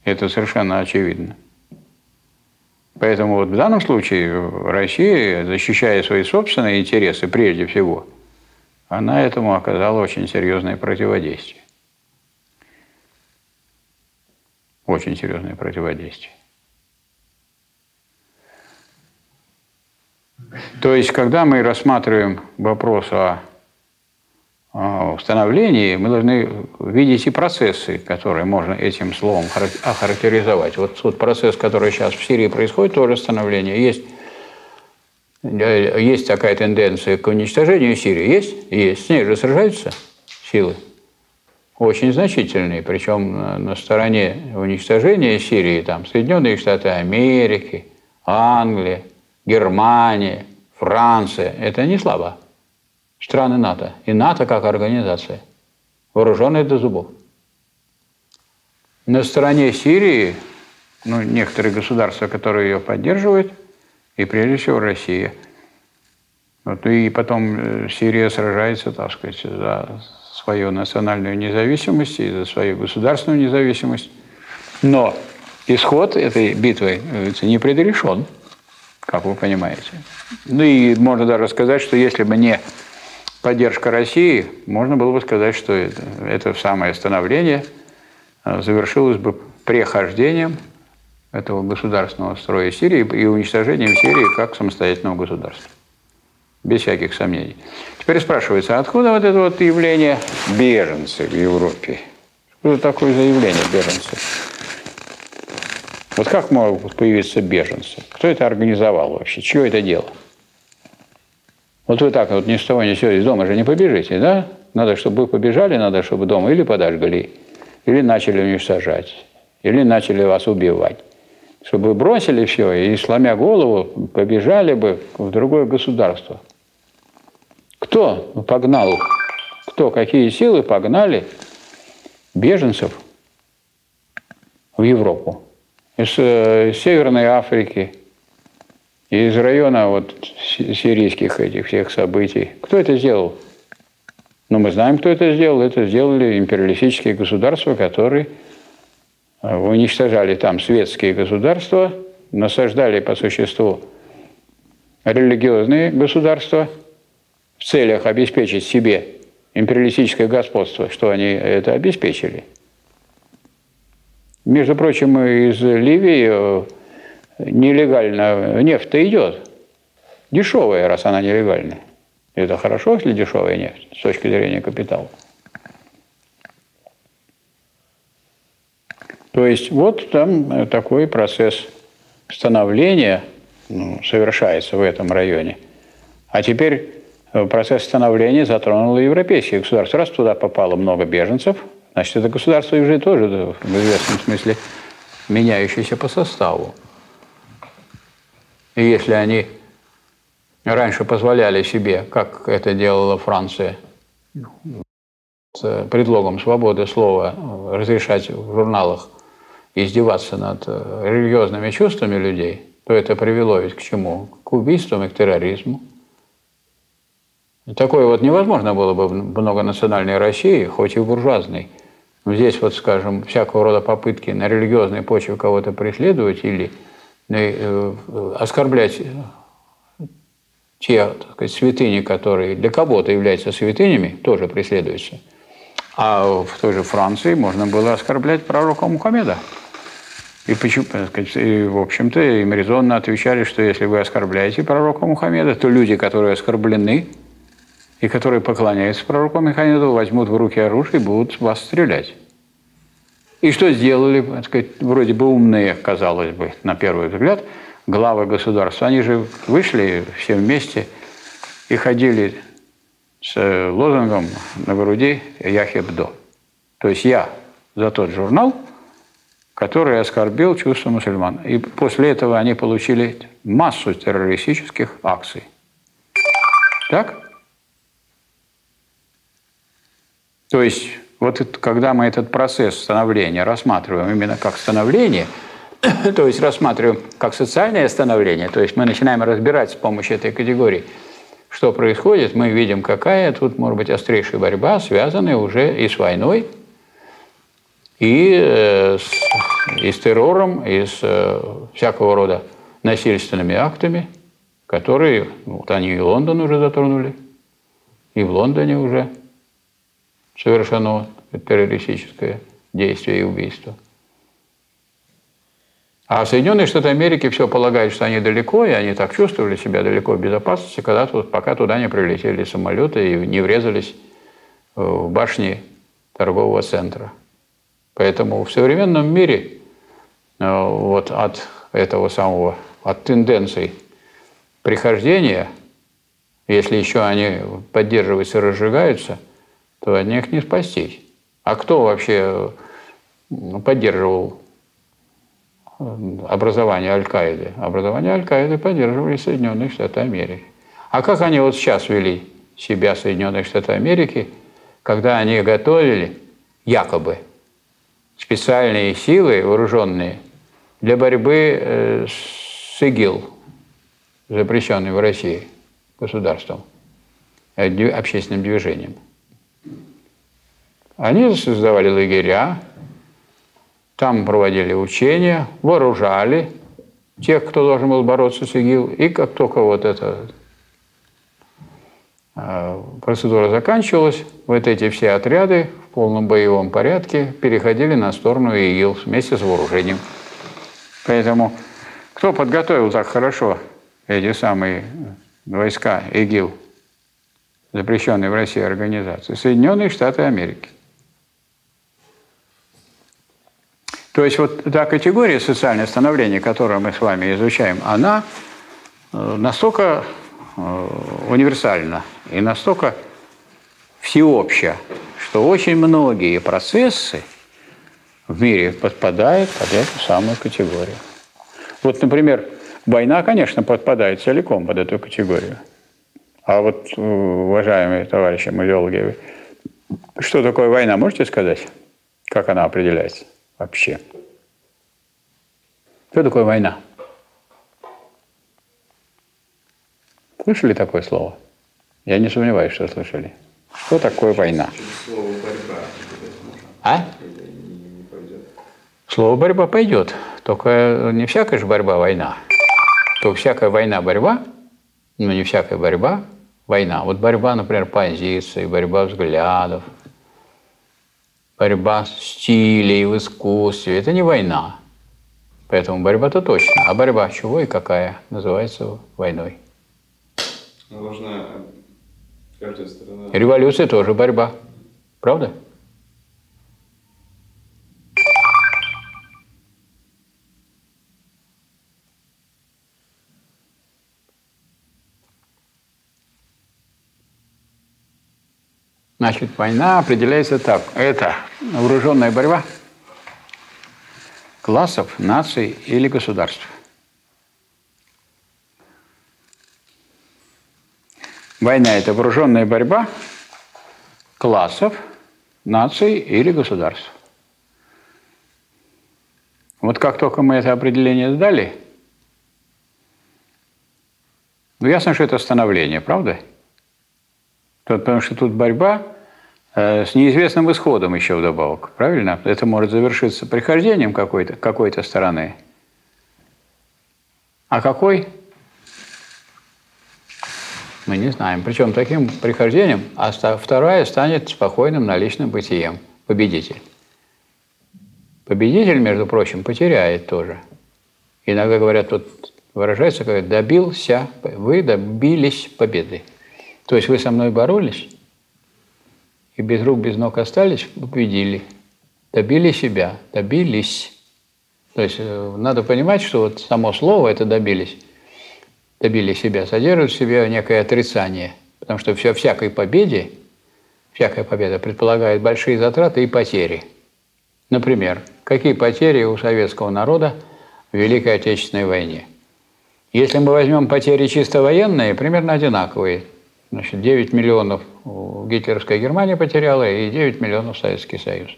Это совершенно очевидно. Поэтому вот в данном случае Россия, защищая свои собственные интересы прежде всего, она этому оказала очень серьезное противодействие. Очень серьезное противодействие. То есть, когда мы рассматриваем вопрос о установлении мы должны видеть и процессы, которые можно этим словом охарактеризовать. Вот тот процесс, который сейчас в Сирии происходит, тоже становление. Есть, э, есть такая тенденция к уничтожению Сирии? Есть? Есть. С ней же сражаются силы. Очень значительные, причем на стороне уничтожения Сирии там Соединенные Штаты Америки, Англия, Германия, Франция. Это не слабо страны НАТО. И НАТО как организация, вооруженная до зубов. На стороне Сирии, ну, некоторые государства, которые ее поддерживают, и прежде всего Россия. Вот, и потом э, Сирия сражается, так сказать, за свою национальную независимость и за свою государственную независимость. Но исход этой битвы не предрешен, как вы понимаете. Ну и можно даже сказать, что если бы не поддержка России, можно было бы сказать, что это, самое становление а, завершилось бы прехождением этого государственного строя Сирии и уничтожением Сирии как самостоятельного государства. Без всяких сомнений. Теперь спрашивается, откуда вот это вот явление беженцы в Европе? Что такое заявление беженцы? Вот как могут появиться беженцы? Кто это организовал вообще? Чье это дело? Вот вы так вот ни с того ни с сего из дома же не побежите, да? Надо, чтобы вы побежали, надо, чтобы дома или подожгли, или начали уничтожать, или начали вас убивать. Чтобы вы бросили все и, сломя голову, побежали бы в другое государство. Кто погнал, кто, какие силы погнали беженцев в Европу? Из, э, из Северной Африки, из района вот сирийских этих всех событий. Кто это сделал? Ну, мы знаем, кто это сделал. Это сделали империалистические государства, которые э, уничтожали там светские государства, насаждали по существу религиозные государства в целях обеспечить себе империалистическое господство, что они это обеспечили. Между прочим, из Ливии э, нелегально нефть-то идет. Дешевая, раз она нелегальная. Это хорошо, если дешевая нефть с точки зрения капитала. То есть вот там такой процесс становления ну, совершается в этом районе. А теперь э, процесс становления затронул и европейские государства. Раз туда попало много беженцев, значит, это государство уже тоже в известном смысле меняющееся по составу. И если они раньше позволяли себе, как это делала Франция, с предлогом свободы слова разрешать в журналах издеваться над э, религиозными чувствами людей, то это привело ведь к чему? К убийствам и к терроризму. Такое вот невозможно было бы в многонациональной России, хоть и в буржуазной. Но здесь вот, скажем, всякого рода попытки на религиозной почве кого-то преследовать или оскорблять те так сказать, святыни, которые для кого-то являются святынями, тоже преследуются. А в той же Франции можно было оскорблять пророка Мухаммеда. И, почему, сказать, и, в общем-то, им резонно отвечали, что если вы оскорбляете пророка Мухаммеда, то люди, которые оскорблены и которые поклоняются пророку Мухаммеду, возьмут в руки оружие и будут вас стрелять. И что сделали, так сказать, вроде бы умные, казалось бы, на первый взгляд, главы государства. Они же вышли все вместе и ходили с лозунгом на груди «Яхебдо». То есть я за тот журнал – который оскорбил чувства мусульман. И после этого они получили массу террористических акций. Так? То есть, вот это, когда мы этот процесс становления рассматриваем именно как становление, то есть рассматриваем как социальное становление, то есть мы начинаем разбирать с помощью этой категории, что происходит, мы видим, какая тут может быть острейшая борьба, связанная уже и с войной, и э, с, и с террором, и с э, всякого рода насильственными актами, которые, вот они и Лондон уже затронули, и в Лондоне уже совершено террористическое действие и убийство. А Соединенные Штаты Америки все полагают, что они далеко, и они так чувствовали себя далеко в безопасности, когда тут, пока туда не прилетели самолеты и не врезались в башни торгового центра – Поэтому в современном мире э, вот от этого самого, от тенденций прихождения, если еще они поддерживаются и разжигаются, то от них не спастись. А кто вообще поддерживал э, образование Аль-Каиды? Образование Аль-Каиды поддерживали Соединенные Штаты Америки. А как они вот сейчас вели себя, Соединенные Штаты Америки, когда они готовили якобы – специальные силы вооруженные для борьбы э, с ИГИЛ, запрещенным в России государством, э, общественным движением. Они создавали лагеря, там проводили учения, вооружали тех, кто должен был бороться с ИГИЛ. И как только вот эта э, процедура заканчивалась, вот эти все отряды в полном боевом порядке переходили на сторону ИГИЛ вместе с вооружением. Поэтому кто подготовил так хорошо эти самые войска ИГИЛ, запрещенные в России организации? Соединенные Штаты Америки. То есть вот та категория социальное становление, которую мы с вами изучаем, она э, настолько э, универсальна и настолько всеобщая, что очень многие процессы в мире подпадают под эту самую категорию. Вот, например, война, конечно, подпадает целиком под эту категорию. А вот, уважаемые товарищи музеологи, что такое война, можете сказать? Как она определяется вообще? Что такое война? Слышали такое слово? Я не сомневаюсь, что слышали. Что такое война? Слово борьба. А? Слово борьба пойдет. Только не всякая же борьба война. То всякая война борьба, ну не всякая борьба, война. Вот борьба, например, позиций, борьба взглядов, борьба стилей в искусстве – это не война. Поэтому борьба-то точно. А борьба чего и какая называется войной. Должна каждая сторона... Революция тоже борьба. Правда? Значит, война определяется так. Это вооруженная борьба классов, наций или государств. Война – это вооруженная борьба классов, наций или государств. Вот как только мы это определение сдали, ну ясно, что это становление, правда? Потому что тут борьба Э, с неизвестным исходом еще вдобавок, правильно? Это может завершиться прихождением какой-то какой стороны. А какой? Мы не знаем. Причем таким прихождением, а вторая станет спокойным наличным бытием. Победитель. Победитель, между прочим, потеряет тоже. Иногда говорят, тут выражается, как добился, вы добились победы. То есть вы со мной боролись, и без рук, без ног остались, победили, добили себя, добились. То есть э, надо понимать, что вот само слово это добились, добили себя, содержит в себе некое отрицание. Потому что все, всякой победе, всякая победа предполагает большие затраты и потери. Например, какие потери у советского народа в Великой Отечественной войне? Если мы возьмем потери чисто военные, примерно одинаковые. Значит, 9 миллионов гитлеровская Германия потеряла и 9 миллионов Советский Союз.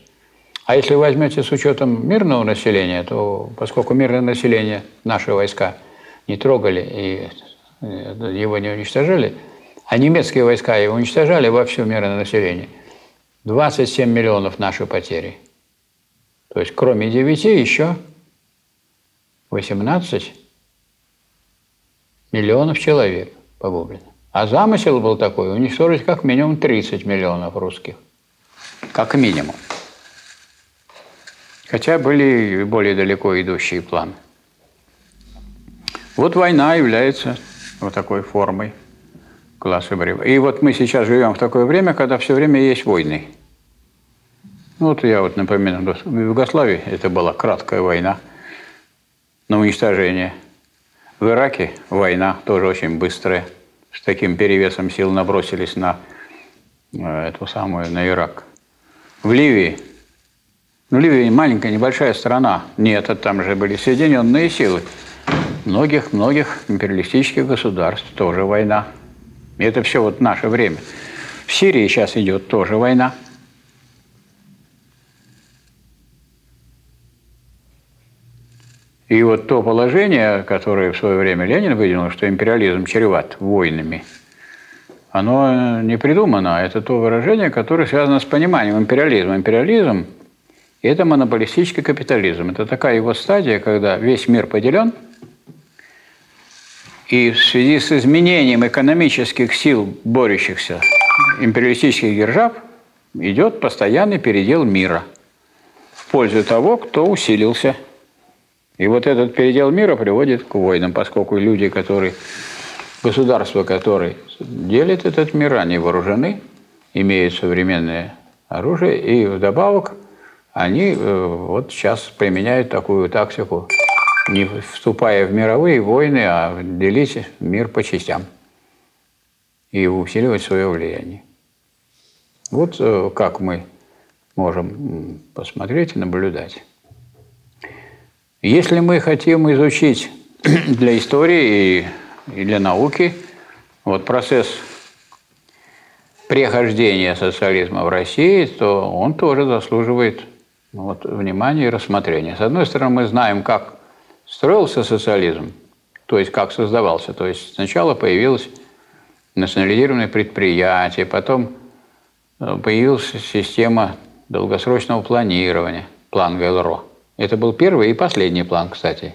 А если возьмете с учетом мирного населения, то поскольку мирное население наши войска не трогали и э, его не уничтожали, а немецкие войска его уничтожали во все мирное население, 27 миллионов наши потери. То есть кроме 9 еще 18 миллионов человек погублено. А замысел был такой – уничтожить как минимум 30 миллионов русских. Как минимум. Хотя были и более далеко идущие планы. Вот война является вот такой формой класса борьбы. И вот мы сейчас живем в такое время, когда все время есть войны. Вот я вот напоминаю, в Югославии это была краткая война на уничтожение. В Ираке война тоже очень быстрая с таким перевесом сил набросились на э, эту самую, на Ирак. В Ливии, ну, Ливия маленькая, небольшая страна, нет, там же были соединенные силы. Многих-многих империалистических государств тоже война. И это все вот наше время. В Сирии сейчас идет тоже война. И вот то положение, которое в свое время Ленин выделил, что империализм чреват войнами, оно не придумано. Это то выражение, которое связано с пониманием империализма. Империализм – это монополистический капитализм. Это такая его стадия, когда весь мир поделен, и в связи с изменением экономических сил, борющихся империалистических держав, идет постоянный передел мира в пользу того, кто усилился – и вот этот передел мира приводит к войнам, поскольку люди, которые, государства, которые делят этот мир, они вооружены, имеют современное оружие, и вдобавок они э, вот сейчас применяют такую тактику, не вступая в мировые войны, а делить мир по частям и усиливать свое влияние. Вот э, как мы можем посмотреть и наблюдать. Если мы хотим изучить для истории и для науки вот процесс прихождения социализма в России, то он тоже заслуживает вот, внимания и рассмотрения. С одной стороны, мы знаем, как строился социализм, то есть как создавался. То есть сначала появилось национализированное предприятие, потом э, появилась система долгосрочного планирования, план ГЛРО – это был первый и последний план, кстати,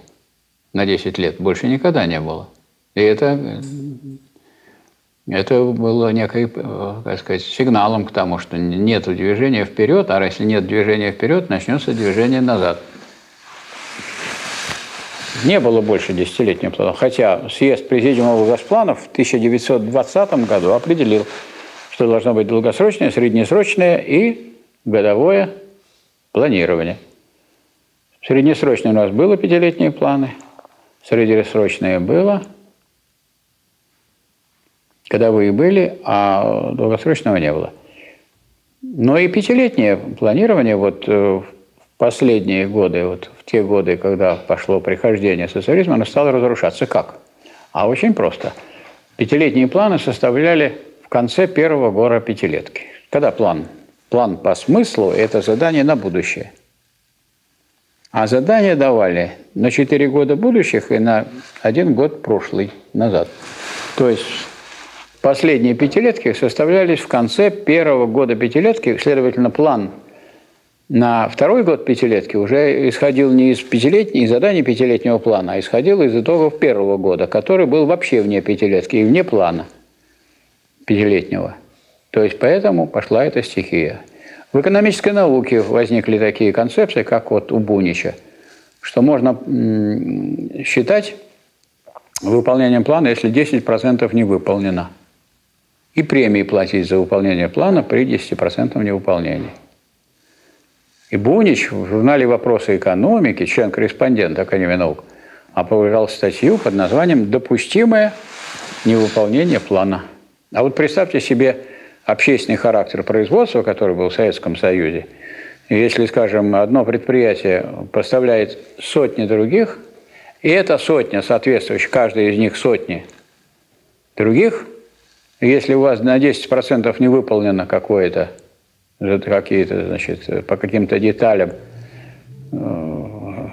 на 10 лет. Больше никогда не было. И это это было некой, э, как сказать, сигналом к тому, что нет движения вперед, а если нет движения вперед, начнется движение назад. Не было больше десятилетнего плана, хотя съезд Президиума Госпланов в 1920 году определил, что должно быть долгосрочное, среднесрочное и годовое планирование. Среднесрочное у нас было пятилетние планы, среднесрочное было – годовые были, а долгосрочного не было. Но и пятилетнее планирование вот э, в последние годы, вот в те годы, когда пошло прихождение социализма, оно стало разрушаться. Как? А очень просто. Пятилетние планы составляли в конце первого года пятилетки. Когда план? План по смыслу – это задание на будущее. А задания давали на 4 года будущих и на один год прошлый назад. То есть последние пятилетки составлялись в конце первого года пятилетки, следовательно, план на второй год пятилетки уже исходил не из пятилетней заданий пятилетнего плана, а исходил из итогов первого года, который был вообще вне пятилетки и вне плана пятилетнего. То есть поэтому пошла эта стихия. В экономической науке возникли такие концепции, как вот у Бунича, что можно считать выполнением плана, если 10% не выполнено и премии платить за выполнение плана при 10% невыполнении. И Бунич в журнале «Вопросы экономики», член-корреспондент Академии наук, опубликовал статью под названием «Допустимое невыполнение плана». А вот представьте себе общественный характер производства, который был в Советском Союзе. Если, скажем, одно предприятие поставляет сотни других, и эта сотня, соответствующая каждой из них сотни других – если у вас на 10% не выполнено какое-то, какие-то, значит, по каким-то деталям э,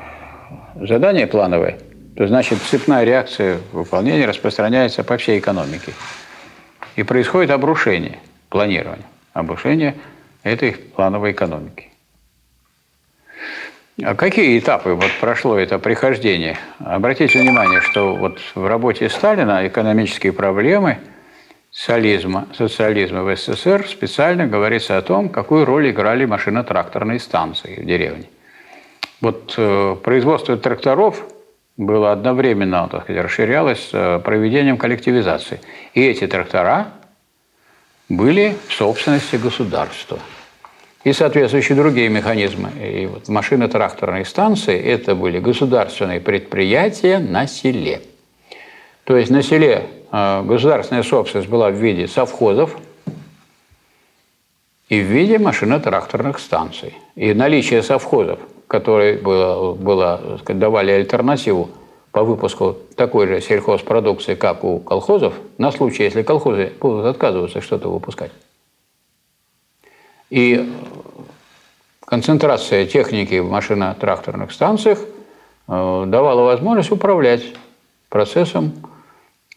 задание плановое, то значит цепная реакция выполнения распространяется по всей экономике. И происходит обрушение планирования, обрушение этой плановой экономики. А какие этапы вот прошло это прихождение? Обратите внимание, что вот в работе Сталина экономические проблемы – социализма, социализма в СССР специально говорится о том, какую роль играли машино-тракторные станции в деревне. Вот э, производство тракторов было одновременно, так сказать, расширялось с э, проведением коллективизации. И эти трактора были в собственности государства. И соответствующие другие механизмы. И вот машино-тракторные станции – это были государственные предприятия на селе. То есть на селе а, государственная собственность была в виде совхозов и в виде машино-тракторных станций. И наличие совхозов, которые было, было, давали альтернативу по выпуску такой же сельхозпродукции, как у колхозов, на случай, если колхозы будут отказываться что-то выпускать. И концентрация техники в машино-тракторных станциях э, давала возможность управлять процессом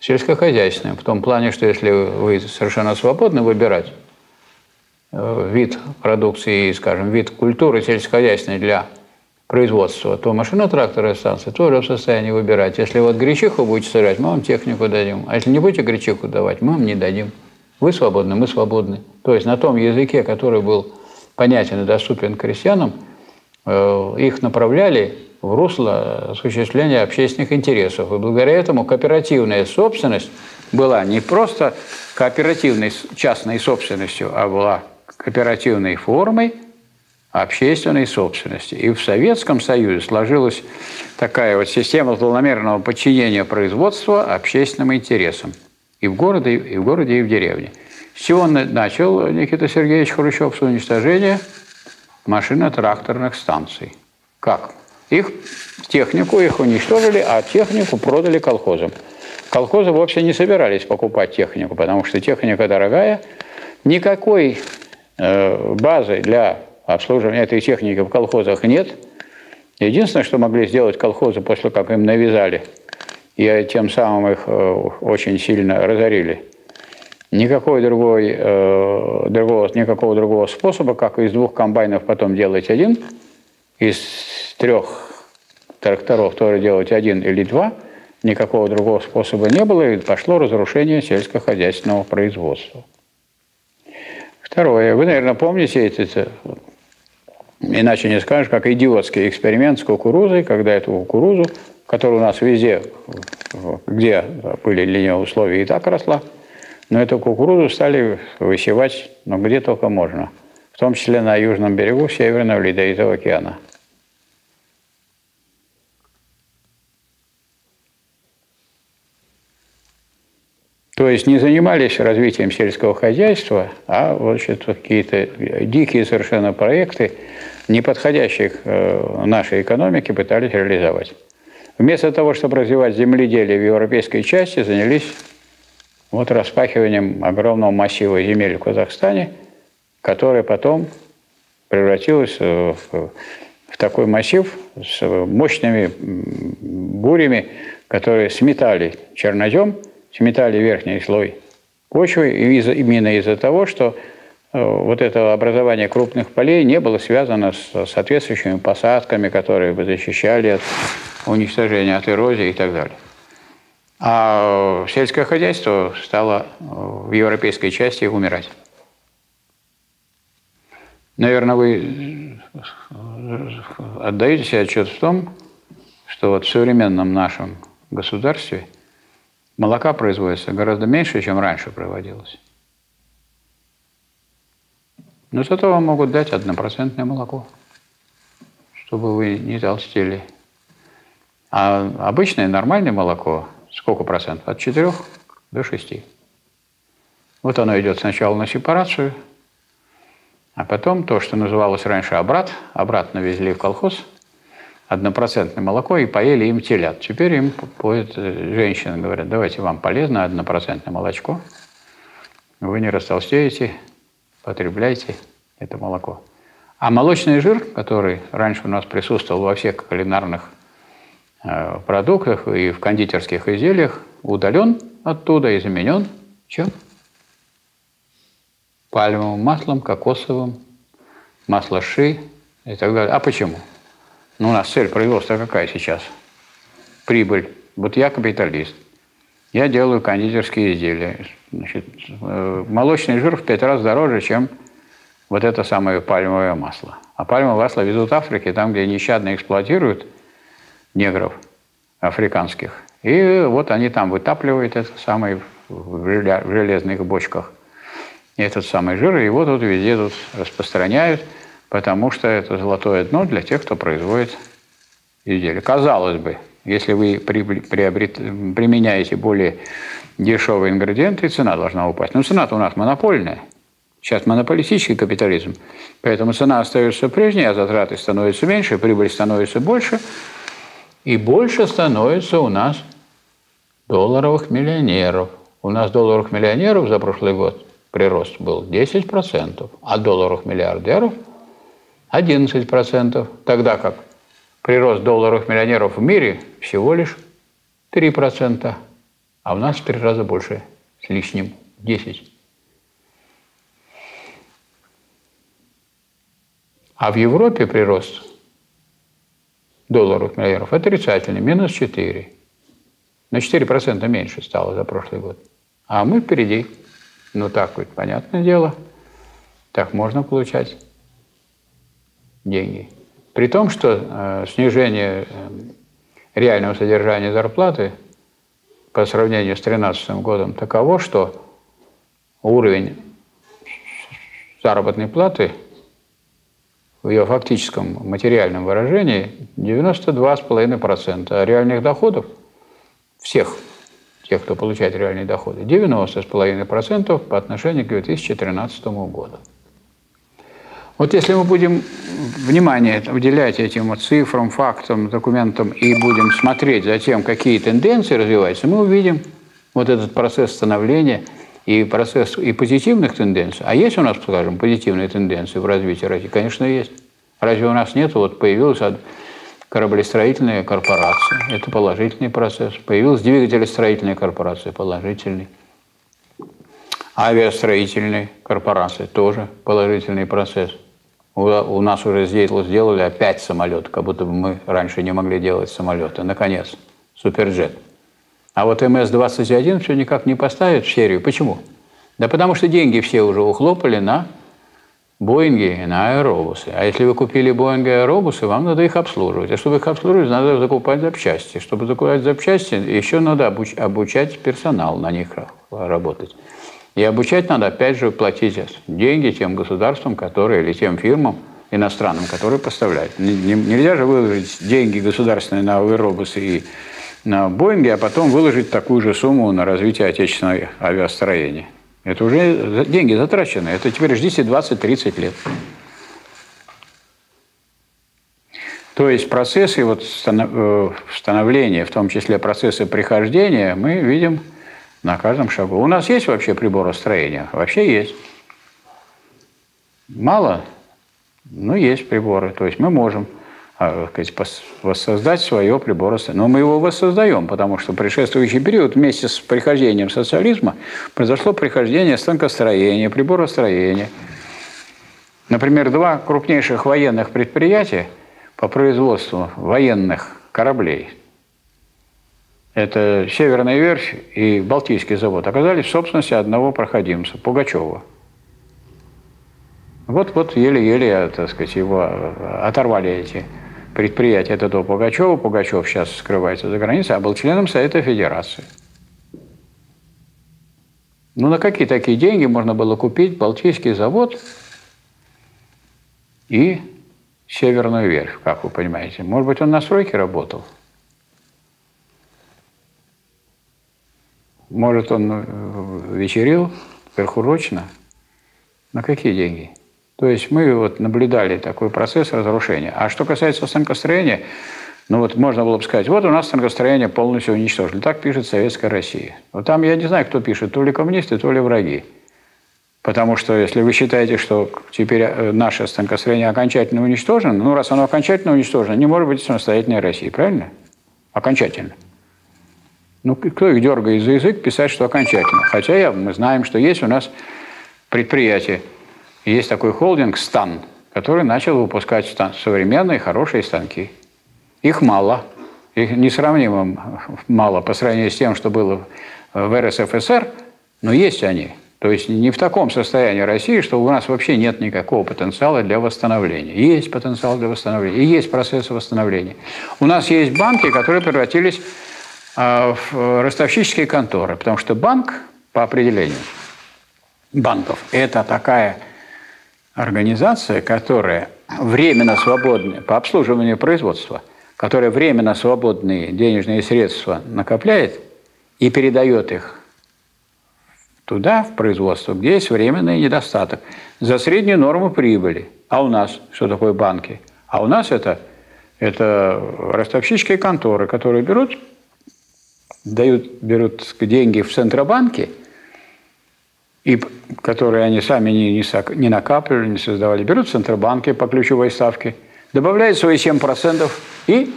сельскохозяйственным, в том плане, что если вы совершенно свободны выбирать э, вид продукции, скажем, вид культуры сельскохозяйственной для производства, то машино-тракторная станция тоже в состоянии выбирать. Если вот гречиху будете сажать, мы вам технику дадим. А если не будете гречиху давать, мы вам не дадим. Вы свободны, мы свободны. То есть на том языке, который был понятен и доступен крестьянам, э, их направляли в русло осуществления общественных интересов. И благодаря этому кооперативная собственность была не просто кооперативной частной собственностью, а была кооперативной формой общественной собственности. И в Советском Союзе сложилась такая вот система полномерного подчинения производства общественным интересам. И в городе, и в городе, и в деревне. С чего он начал Никита Сергеевич Хрущев с уничтожения машино-тракторных станций? Как? Их технику их уничтожили, а технику продали колхозам. Колхозы вовсе не собирались покупать технику, потому что техника дорогая. Никакой э, базы для обслуживания этой техники в колхозах нет. Единственное, что могли сделать колхозы после как им навязали, и тем самым их э, очень сильно разорили. Никакой другой, э, другого, никакого другого способа, как из двух комбайнов потом делать один – из трех тракторов тоже делать один или два, никакого другого способа не было, и пошло разрушение сельскохозяйственного производства. Второе. Вы, наверное, помните это, иначе не скажешь, как идиотский эксперимент с кукурузой, когда эту кукурузу, которая у нас везде, где были линейные условия, и так росла, но эту кукурузу стали высевать, ну, где только можно, в том числе на южном берегу Северного Ледовитого океана – То есть не занимались развитием сельского хозяйства, а вот какие-то дикие совершенно проекты, не подходящие к э, нашей экономике, пытались реализовать. Вместо того, чтобы развивать земледелие в европейской части, занялись вот распахиванием огромного массива земель в Казахстане, которое потом превратилось в, в такой массив с мощными бурями, которые сметали чернозем – сметали верхний слой почвы именно из-за того, что э, вот это образование крупных полей не было связано с соответствующими посадками, которые бы защищали от уничтожения, от эрозии и так далее. А сельское хозяйство стало э, в европейской части умирать. Наверное, вы э, отдаете себе отчет в том, что вот в современном нашем государстве – молока производится гораздо меньше, чем раньше проводилось. Но зато вам могут дать однопроцентное молоко, чтобы вы не толстели. А обычное нормальное молоко, сколько процентов? От 4 до 6. Вот оно идет сначала на сепарацию, а потом то, что называлось раньше обрат, обратно везли в колхоз – однопроцентное молоко и поели им телят. Теперь им поют э, женщины, говорят, давайте вам полезно однопроцентное молочко, вы не растолстеете, потребляйте это молоко. А молочный жир, который раньше у нас присутствовал во всех кулинарных э, продуктах и в кондитерских изделиях, удален оттуда и заменен чем? Пальмовым маслом, кокосовым, масло ши и так далее. А почему? Ну, у нас цель производства какая сейчас? Прибыль. Вот я капиталист. Я делаю кондитерские изделия. Значит, э, молочный жир в пять раз дороже, чем вот это самое пальмовое масло. А пальмовое масло везут в Африке, там, где нещадно эксплуатируют негров африканских. И вот они там вытапливают это самое в железных бочках. Этот самый жир, и его тут везде тут распространяют – потому что это золотое дно для тех, кто производит изделия. Казалось бы, если вы приобрет, применяете более дешевые ингредиенты, цена должна упасть. Но цена-то у нас монопольная. Сейчас монополистический капитализм. Поэтому цена остается прежней, а затраты становятся меньше, прибыль становится больше. И больше становится у нас долларовых миллионеров. У нас долларовых миллионеров за прошлый год прирост был 10%, а долларовых миллиардеров – 11%, тогда как прирост долларовых миллионеров в мире всего лишь 3%, а у нас в три раза больше, с лишним 10. А в Европе прирост долларовых миллионеров отрицательный, минус 4. На 4% меньше стало за прошлый год. А мы впереди. Ну так вот, понятное дело. Так можно получать деньги. При том, что э, снижение э, реального содержания зарплаты по сравнению с 2013 годом таково, что уровень заработной платы в ее фактическом материальном выражении 92,5%, а реальных доходов всех тех, кто получает реальные доходы, 90,5% по отношению к 2013 году. Вот если мы будем внимание уделять этим вот цифрам, фактам, документам и будем смотреть за тем, какие тенденции развиваются, мы увидим вот этот процесс становления и процесс и позитивных тенденций. А есть у нас, скажем, позитивные тенденции в развитии России? Конечно, есть. Разве у нас нет? Вот появилась кораблестроительная корпорация. Это положительный процесс. Появилась двигателестроительная корпорация. Положительный. Авиастроительная корпорация. Тоже положительный процесс. У нас уже сделали опять самолет, как будто бы мы раньше не могли делать самолеты. Наконец, суперджет. А вот МС-21 все никак не поставят в серию. Почему? Да потому что деньги все уже ухлопали на Боинги, на аэробусы. А если вы купили Боинги и аэробусы, вам надо их обслуживать. А чтобы их обслуживать, надо закупать запчасти. Чтобы закупать запчасти, еще надо обуч обучать персонал на них работать. И обучать надо, опять же, платить деньги тем государствам, которые, или тем фирмам иностранным, которые поставляют. Нельзя же выложить деньги государственные на аэробусы и на Боинге, а потом выложить такую же сумму на развитие отечественного авиастроения. Это уже деньги затрачены. Это теперь ждите 20-30 лет. То есть процессы вот э, становления, в том числе процессы прихождения, мы видим на каждом шагу. У нас есть вообще приборостроение? Вообще есть. Мало? Ну, есть приборы. То есть мы можем а, сказать, воссоздать свое приборостроение. Но мы его воссоздаем, потому что предшествующий период вместе с прихождением социализма произошло прихождение станкостроения, приборостроения. Например, два крупнейших военных предприятия по производству военных кораблей это Северная верфь и Балтийский завод, оказались в собственности одного проходимца, Пугачева. Вот-вот еле-еле, так сказать, его оторвали эти предприятия от этого Пугачева. Пугачев сейчас скрывается за границей, а был членом Совета Федерации. Ну, на какие такие деньги можно было купить Балтийский завод и Северную верфь, как вы понимаете? Может быть, он на стройке работал? Может, он э, вечерил сверхурочно? На какие деньги? То есть мы вот наблюдали такой процесс разрушения. А что касается станкостроения, ну вот можно было бы сказать, вот у нас станкостроение полностью уничтожили. Так пишет Советская Россия. Вот там я не знаю, кто пишет, то ли коммунисты, то ли враги. Потому что если вы считаете, что теперь э, наше станкостроение окончательно уничтожено, ну раз оно окончательно уничтожено, не может быть самостоятельной России, правильно? Окончательно. Ну, кто их дергает за язык писать, что окончательно? Хотя я, мы знаем, что есть у нас предприятие, есть такой холдинг «Стан», который начал выпускать стан, современные хорошие станки. Их мало, их несравнимо мало по сравнению с тем, что было в РСФСР, но есть они. То есть не в таком состоянии России, что у нас вообще нет никакого потенциала для восстановления. Есть потенциал для восстановления, и есть процесс восстановления. У нас есть банки, которые превратились в ростовщические конторы, потому что банк по определению банков – это такая организация, которая временно свободная по обслуживанию производства, которая временно свободные денежные средства накопляет и передает их туда, в производство, где есть временный недостаток, за среднюю норму прибыли. А у нас что такое банки? А у нас это, это ростовщические конторы, которые берут дают, берут деньги в Центробанке, и, которые они сами не, не, не накапливали, не создавали, берут в Центробанке по ключевой ставке, добавляют свои 7% и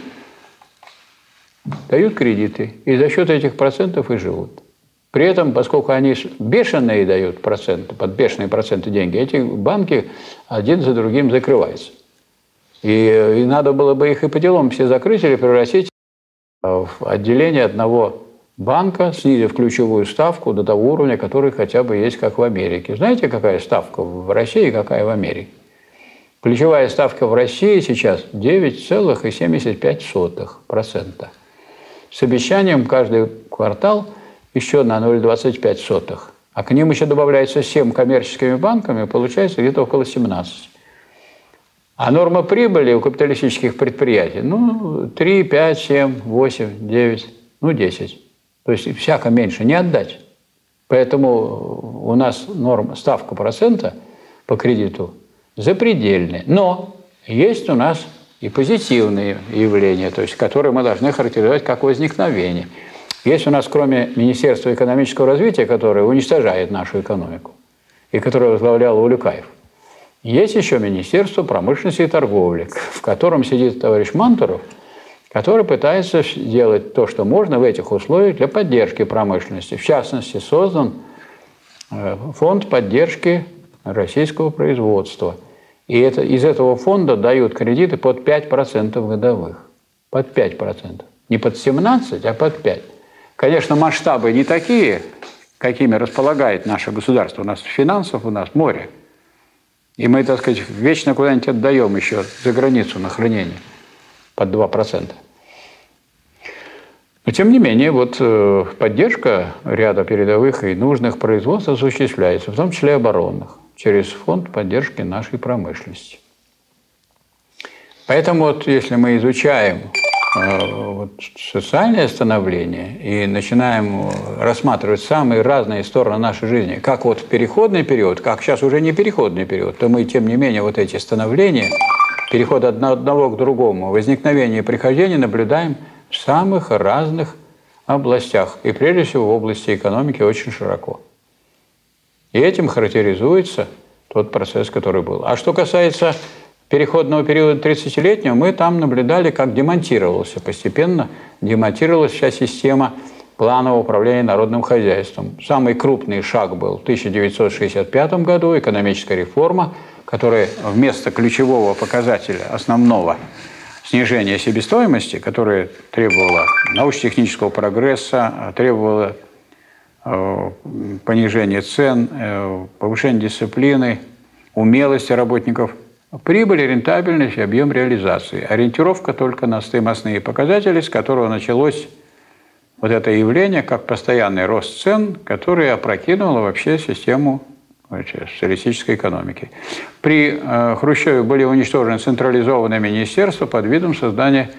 дают кредиты. И за счет этих процентов и живут. При этом, поскольку они бешеные дают проценты, под бешеные проценты деньги, эти банки один за другим закрываются. И, и надо было бы их и по делам все закрыть или превратить в отделение одного банка, снизив ключевую ставку до того уровня, который хотя бы есть, как в Америке. Знаете, какая ставка в России и какая в Америке? Ключевая ставка в России сейчас 9,75%. С обещанием каждый квартал еще на 0,25. А к ним еще добавляется 7 коммерческими банками, получается где-то около 17. А норма прибыли у капиталистических предприятий, ну, 3, 5, 7, 8, 9, ну, 10. То есть всяко меньше не отдать. Поэтому у нас норма, ставка процента по кредиту запредельная. Но есть у нас и позитивные явления, то есть, которые мы должны характеризовать как возникновение. Есть у нас, кроме Министерства экономического развития, которое уничтожает нашу экономику, и которое возглавлял Улюкаев, есть еще Министерство промышленности и торговли, в котором сидит товарищ Мантуров – который пытается сделать то, что можно в этих условиях для поддержки промышленности. В частности, создан э, фонд поддержки российского производства. И это, из этого фонда дают кредиты под 5% годовых. Под 5%. Не под 17, а под 5. Конечно, масштабы не такие, какими располагает наше государство. У нас финансов, у нас море. И мы, так сказать, вечно куда-нибудь отдаем еще за границу на хранение под 2%. Но тем не менее, вот э, поддержка ряда передовых и нужных производств осуществляется, в том числе оборонных, через фонд поддержки нашей промышленности. Поэтому вот если мы изучаем вот, социальное становление и начинаем рассматривать самые разные стороны нашей жизни, как вот переходный период, как сейчас уже не переходный период, то мы, тем не менее, вот эти становления, переход от одного к другому, возникновение и прихождение наблюдаем – в самых разных областях, и прежде всего в области экономики очень широко. И этим характеризуется тот процесс, который был. А что касается переходного периода 30-летнего, мы там наблюдали, как демонтировался постепенно, демонтировалась вся система планового управления народным хозяйством. Самый крупный шаг был в 1965 году, экономическая реформа, которая вместо ключевого показателя, основного, снижение себестоимости, которое требовало научно-технического прогресса, требовало э, понижения цен, э, повышения дисциплины, умелости работников, прибыль, рентабельность объем реализации. Ориентировка только на стоимостные показатели, с которого началось вот это явление, как постоянный рост цен, который опрокинуло вообще систему социалистической экономики. При э, Хрущеве были уничтожены централизованные министерства под видом создания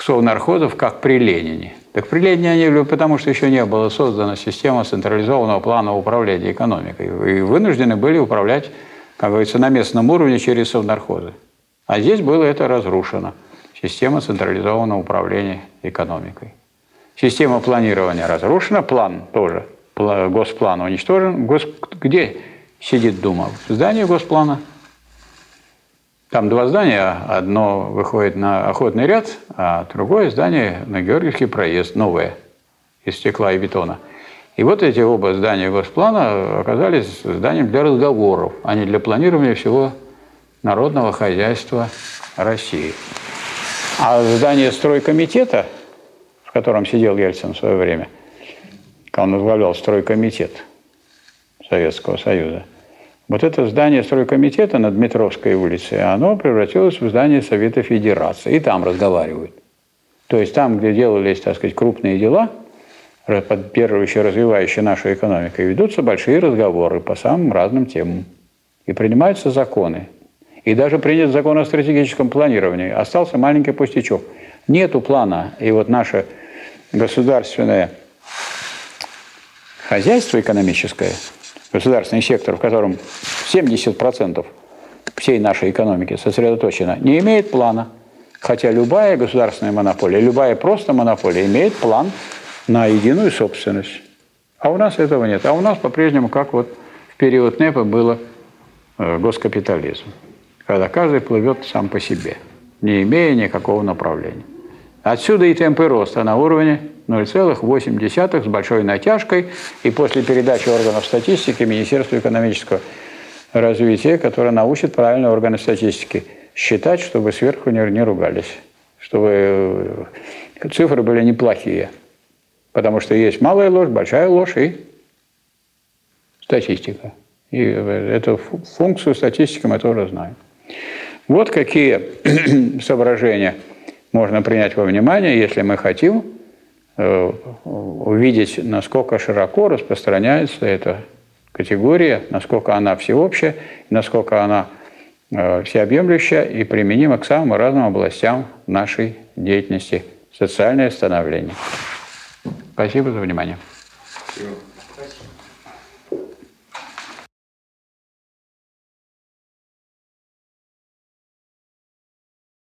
совнархозов, как при Ленине. Так при Ленине они были, потому что еще не была создана система централизованного плана управления экономикой. И вынуждены были управлять, как говорится, на местном уровне через совнархозы. А здесь было это разрушено. Система централизованного управления экономикой. Система планирования разрушена, план тоже – госплана уничтожен. Гос... Где сидит Дума? В здании госплана. Там два здания. Одно выходит на охотный ряд, а другое здание на Георгиевский проезд, новое, из стекла и бетона. И вот эти оба здания госплана оказались зданием для разговоров, а не для планирования всего народного хозяйства России. А здание стройкомитета, в котором сидел Ельцин в свое время – он возглавлял стройкомитет Советского Союза. Вот это здание стройкомитета на Дмитровской улице, оно превратилось в здание Совета Федерации. И там разговаривают. То есть там, где делались, так сказать, крупные дела, поддерживающие, развивающие нашу экономику, ведутся большие разговоры по самым разным темам. И принимаются законы. И даже принят закон о стратегическом планировании. Остался маленький пустячок. Нету плана. И вот наше государственное хозяйство экономическое, государственный сектор, в котором 70% всей нашей экономики сосредоточено, не имеет плана. Хотя любая государственная монополия, любая просто монополия имеет план на единую собственность. А у нас этого нет. А у нас по-прежнему, как вот в период НЭПа было э, госкапитализм, когда каждый плывет сам по себе, не имея никакого направления. Отсюда и темпы роста на уровне 0,8 с большой натяжкой. И после передачи органов статистики Министерству экономического развития, которое научит правильно органы статистики считать, чтобы сверху не, ругались, чтобы э, цифры были неплохие. Потому что есть малая ложь, большая ложь и статистика. И эту функцию статистики мы тоже знаем. Вот какие соображения – можно принять во внимание, если мы хотим э, увидеть, насколько широко распространяется эта категория, насколько она всеобщая, насколько она э, всеобъемлющая и применима к самым разным областям нашей деятельности. Социальное становление. Спасибо за внимание. Спасибо.